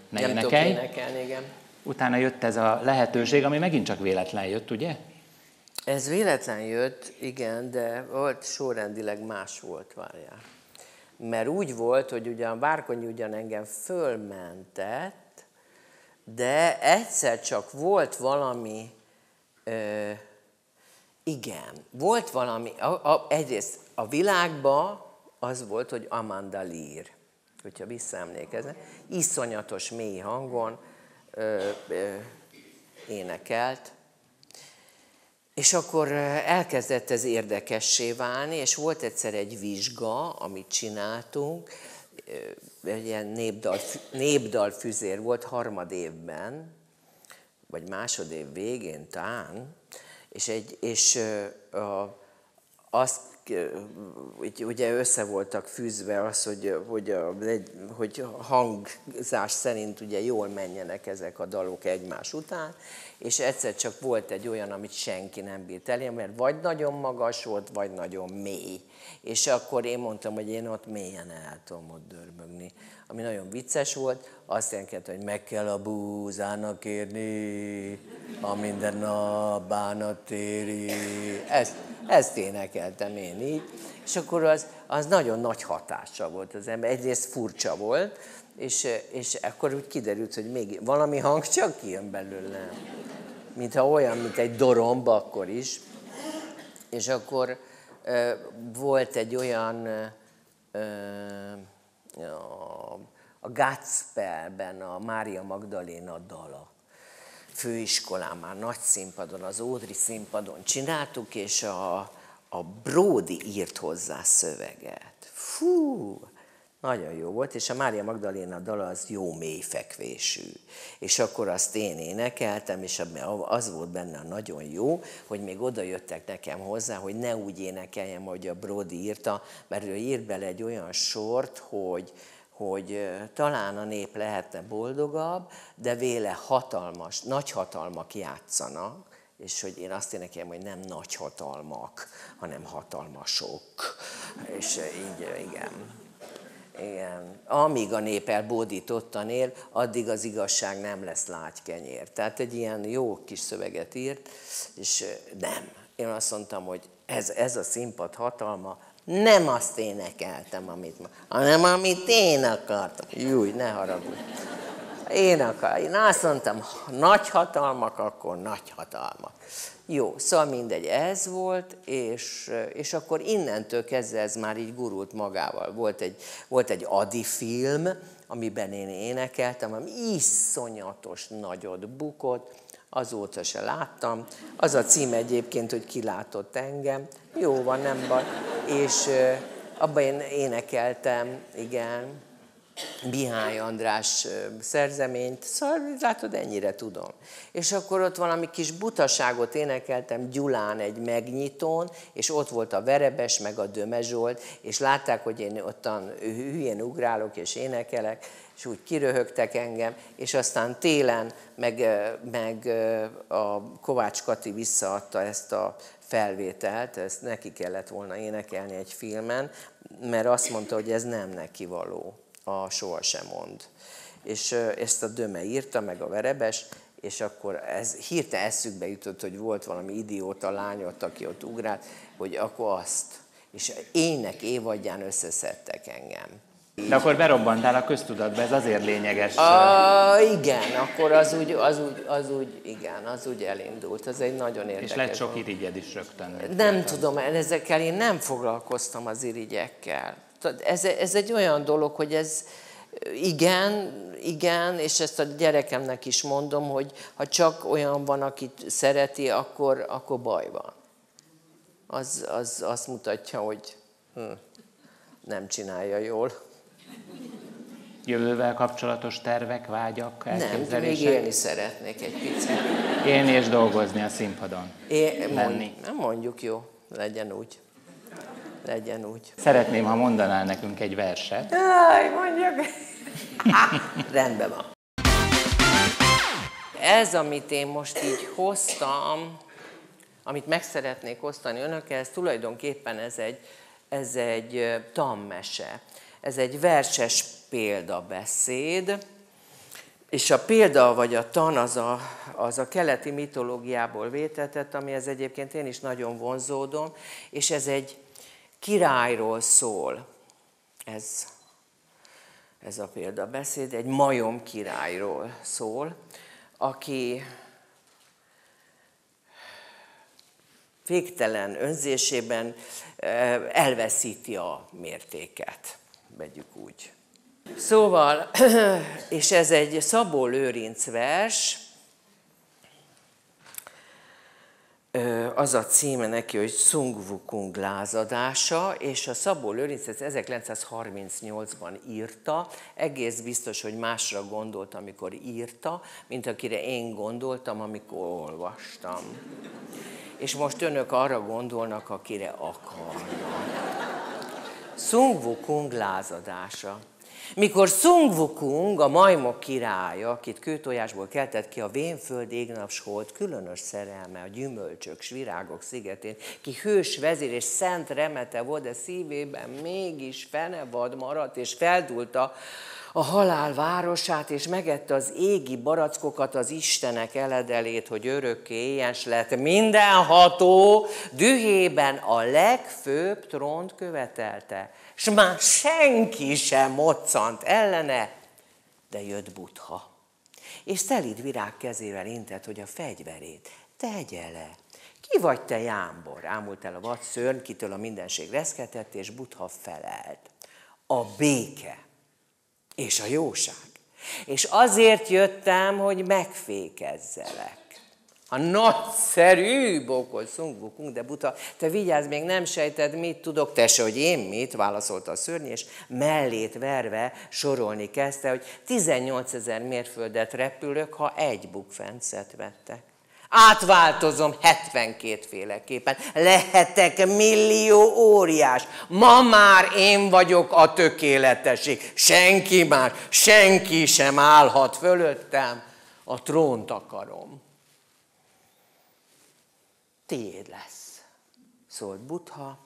ne Nem énekelj, énekelni, igen. utána jött ez a lehetőség, ami megint csak véletlen jött, ugye? Ez véletlen jött, igen, de volt sorrendileg más volt, várjál. Mert úgy volt, hogy ugyan Várkonyi ugyan engem fölmentett, de egyszer csak volt valami, ö, igen, volt valami, a, a, egyrészt a világban az volt, hogy Amanda Lear, hogyha visszaemlékeznek, iszonyatos mély hangon ö, ö, énekelt, és akkor elkezdett ez érdekessé válni, és volt egyszer egy vizsga, amit csináltunk, egy ilyen népdal, népdalfüzér volt harmadévben, vagy másodév végén tán, és, egy, és a, azt ugye össze voltak fűzve az, hogy, hogy, a, hogy hangzás szerint ugye jól menjenek ezek a dalok egymás után, és egyszer csak volt egy olyan, amit senki nem bírt elé, mert vagy nagyon magas volt, vagy nagyon mély. És akkor én mondtam, hogy én ott mélyen el tudom ott dörbögni. Ami nagyon vicces volt, azt jelentett, hogy meg kell a búzának érni, a minden nap bánat éri. Ezt, ezt énekeltem én így. És akkor az, az nagyon nagy hatása volt az ember. Egyrészt furcsa volt, és, és akkor úgy kiderült, hogy még valami hang csak kijön belőle. Mintha olyan, mint egy doromba akkor is. És akkor ö, volt egy olyan, ö, a, a Gatspelben a Mária Magdaléna dala főiskolán már nagy színpadon, az Ódri színpadon csináltuk, és a, a Brody írt hozzá szöveget. Fú, nagyon jó volt, és a Mária Magdaléna dala az jó mélyfekvésű. És akkor azt én énekeltem, és az volt benne nagyon jó, hogy még oda jöttek nekem hozzá, hogy ne úgy énekeljem, hogy a Brody írta, mert ő írt bele egy olyan sort, hogy, hogy talán a nép lehetne boldogabb, de véle hatalmas, nagy hatalmak játszanak, és hogy én azt énekeljem, hogy nem nagy hatalmak, hanem hatalmasok. És így, igen. Igen. Amíg a nép elbódítottan él, addig az igazság nem lesz lágykenyér. Tehát egy ilyen jó kis szöveget írt, és nem. Én azt mondtam, hogy ez, ez a színpad hatalma, nem azt énekeltem, amit hanem amit én akartam. Júj, ne haragudj. Én akar. Én azt mondtam, nagy hatalmak, akkor nagy hatalmak. Jó, szóval mindegy, ez volt, és, és akkor innentől kezdve ez már így gurult magával. Volt egy, volt egy Adi film, amiben én énekeltem, ami iszonyatos nagyot bukott, azóta se láttam. Az a cím egyébként, hogy kilátott engem. Jó van, nem baj. És abban én énekeltem, igen, Mihály András szerzeményt, szóval látod, ennyire tudom. És akkor ott valami kis butaságot énekeltem Gyulán egy megnyitón, és ott volt a Verebes, meg a Dömezsolt, és látták, hogy én ottan hülyén ugrálok és énekelek, és úgy kiröhögtek engem, és aztán télen meg, meg a Kovács Kati visszaadta ezt a felvételt, ezt neki kellett volna énekelni egy filmen, mert azt mondta, hogy ez nem neki való a Soha sem mond. És ezt a Döme írta, meg a Verebes, és akkor ez hirtelen eszükbe jutott, hogy volt valami idióta lány ott, aki ott ugrált, hogy akkor azt. És ének évadján összeszedtek engem. De akkor berobbantál a köztudatba, ez azért lényeges. A, igen, akkor az úgy, az, úgy, az úgy, igen, az úgy elindult. Ez egy nagyon érdekes. És lett sok irigyed is rögtön. Nem tudom, ezekkel én nem foglalkoztam az irigyekkel. Ez, ez egy olyan dolog, hogy ez igen, igen, és ezt a gyerekemnek is mondom, hogy ha csak olyan van, akit szereti, akkor, akkor baj van. az, az azt mutatja, hogy hm, nem csinálja jól. Jövővel kapcsolatos tervek, vágyak, elképzelések? Nem, még élni szeretnék egy picit. Élni és dolgozni a színpadon. É. Mond, mondjuk jó, legyen úgy. Legyen úgy. Szeretném, ha mondanál nekünk egy verset. Jaj, mondjak. Rendben van. Ez, amit én most így hoztam, amit meg szeretnék osztani önökkel, ez tulajdonképpen ez egy, ez egy tammese. Ez egy verses példabeszéd, és a példa vagy a tan az a, az a keleti mitológiából vétetett, amihez egyébként én is nagyon vonzódom, és ez egy királyról szól. Ez, ez a példabeszéd, egy majom királyról szól, aki végtelen önzésében eh, elveszíti a mértéket, vegyük úgy. Szóval, és ez egy Szabó Lőrinc vers, az a címe neki, hogy Sungvukung lázadása, és a Szabó Lőrinc ezt 1938-ban írta, egész biztos, hogy másra gondolt, amikor írta, mint akire én gondoltam, amikor olvastam. És most önök arra gondolnak, akire akarnak. Sungvukung lázadása. Mikor Sung Wukung, a majmok királya, akit kőtojásból keltett ki a vénföld égnaps hold, különös szerelme a gyümölcsök, virágok szigetén, ki hős vezér és szent remete volt, de szívében mégis fenevad maradt, és feldulta a halál városát, és megette az égi barackokat, az Istenek eledelét, hogy örökké éjens lett mindenható, dühében a legfőbb trónt követelte és már senki sem moccant ellene, de jött Butha. És szelíd virág kezével intett, hogy a fegyverét tegye le. Ki vagy te, Jámbor? Ámult el a vad szörny, kitől a mindenség reszketett, és Butha felelt. A béke és a jóság. És azért jöttem, hogy megfékezzelek. A nagyszerű bokol szungvukunk, de buta, te vigyázz, még nem sejted, mit tudok, te se, hogy én mit, válaszolta a szörny, és mellét verve sorolni kezdte, hogy 18 ezer mérföldet repülök, ha egy bukfencet vettek. Átváltozom 72 féleképpen. Lehetek millió óriás. Ma már én vagyok a tökéletesség. Senki már, senki sem állhat fölöttem. A trónt akarom tiéd lesz, szólt Butha.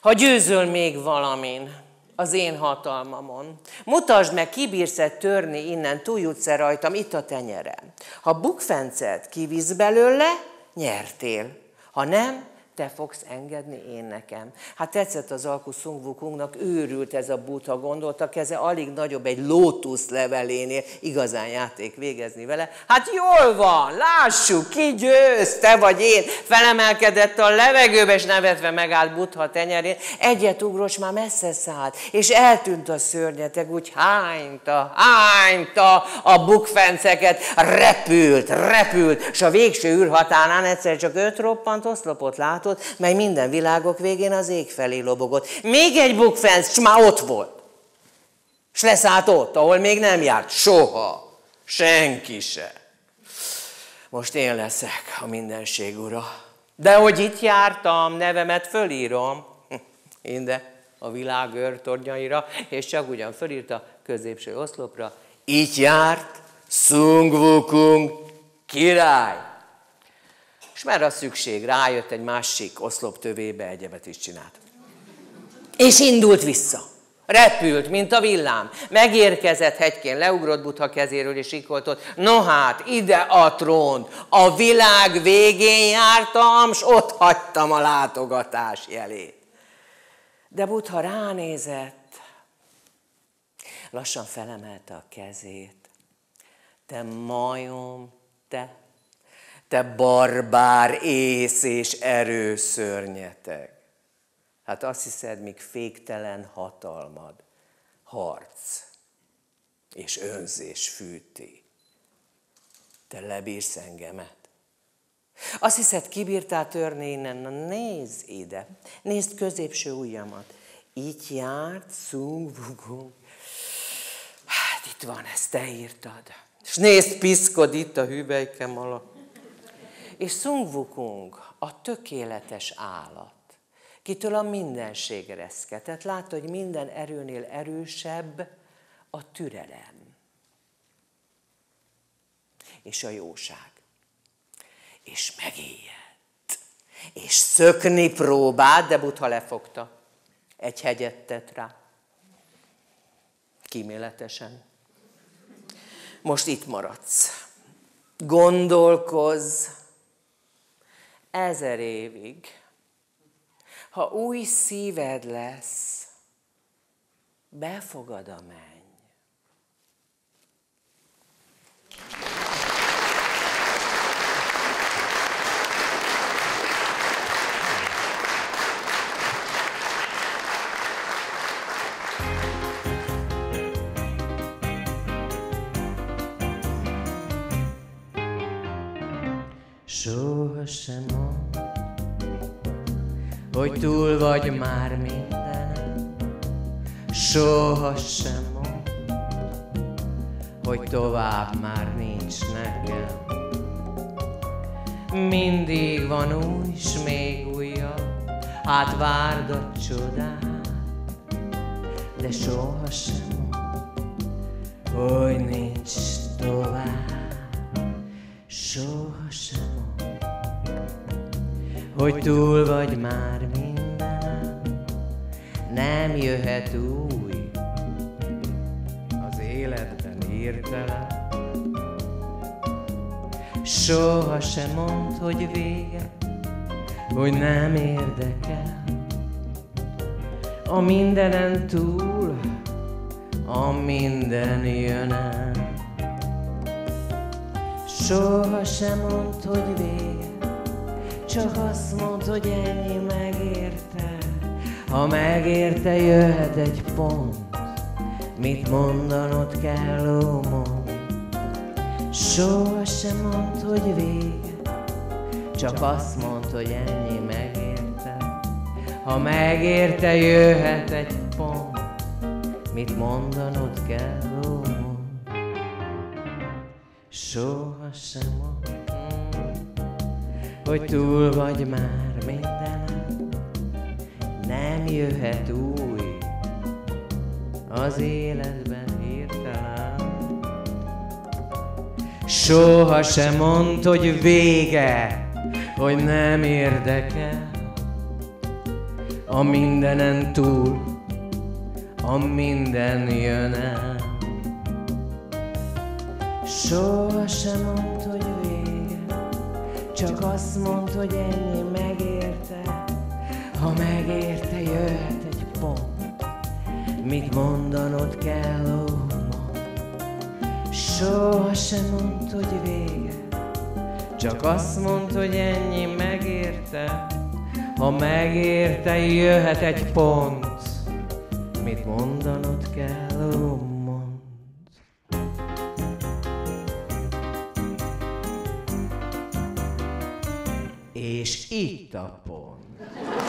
Ha győzöl még valamin, az én hatalmamon. Mutasd meg, kibírsz törni innen, túljutsz-e rajtam, itt a tenyerem. Ha bukfencet kivisz belőle, nyertél. Ha nem, te fogsz engedni én nekem. Hát tetszett az Alku Sungvukungnak, őrült ez a buta, gondolta, keze alig nagyobb egy lótusz levelénél, igazán játék végezni vele. Hát jól van, lássuk, ki győz, te vagy én. Felemelkedett a levegőbe, és nevetve megállt butha tenyerén. Egyet ugros már messze szállt, és eltűnt a szörnyeteg, úgy hányta, hányta a bukfenceket, repült, repült, és a végső űrhatárán egyszer csak öt roppant oszlopot lát, látott, mely minden világok végén az ég felé lobogott. Még egy bukfenc, és már ott volt. És leszállt ott, ahol még nem járt. Soha. Senki se. Most én leszek a mindenség ura. De hogy itt jártam, nevemet fölírom. Inde a világ őrtornyaira, és csak ugyan fölírta középső oszlopra. Itt járt Sung Wukung király mert a szükség rájött egy másik oszlop tövébe, egyebet is csinált. És indult vissza. Repült, mint a villám. Megérkezett hegykén, leugrott Butha kezéről és ikoltott. No hát, ide a trón. A világ végén jártam, s ott hagytam a látogatás jelét. De Butha ránézett, lassan felemelte a kezét. Te majom, te te barbár ész és erőszörnyeteg. Hát azt hiszed, míg féktelen hatalmad, harc és önzés fűti. Te lebírsz engemet. Azt hiszed, kibírtál törni innen? Na nézd ide. Nézd középső ujjamat. Így járt, szungvugunk. Hát itt van, ezt te írtad. És nézd, piszkod itt a hüvelykem alatt. És szungvukung, a tökéletes állat, kitől a mindenség reszketett. Látod, hogy minden erőnél erősebb a türelem és a jóság. És megijedt. És szökni próbált, de Butha lefogta. Egy hegyet tett rá. Kíméletesen. Most itt maradsz. Gondolkozz ezer évig. Ha új szíved lesz, befogad a menny. Sohasem hogy túl vagy már mindenen. Sohasem mond, hogy tovább már nincs nekem. Mindig van új, s még újabb, hát várd a csodát, de sohasem mond, hogy nincs tovább. Sohasem hogy túl vagy már minden, nem jöhet új az életben hirtelen. Soha sem mond, hogy vége, hogy nem érdekel. A mindenen túl, a minden jön el. Soha sem mond, hogy vége, csak azt mond, hogy ennyi megérte. Ha megérte, jöhet egy pont, mit mondanod kell, ó mond. Soha sem mond, hogy vége, csak azt mond, hogy ennyi megérte. Ha megérte, jöhet egy pont, mit mondanod kell, ó mond. Soha sem mond hogy túl vagy már mindenen, nem jöhet új az életben hirtelen. Soha sem mond, hogy vége, hogy nem érdekel, a mindenen túl, a minden jön el. Soha sem mond, hogy csak azt mond, hogy ennyi megérte, ha megérte, jöhet egy pont, mit mondanod kell, ó, mond. Soha sem mond, hogy vége, csak azt mond, hogy ennyi megérte, ha megérte, jöhet egy pont, mit mondanod kell, ó, és itt a pont.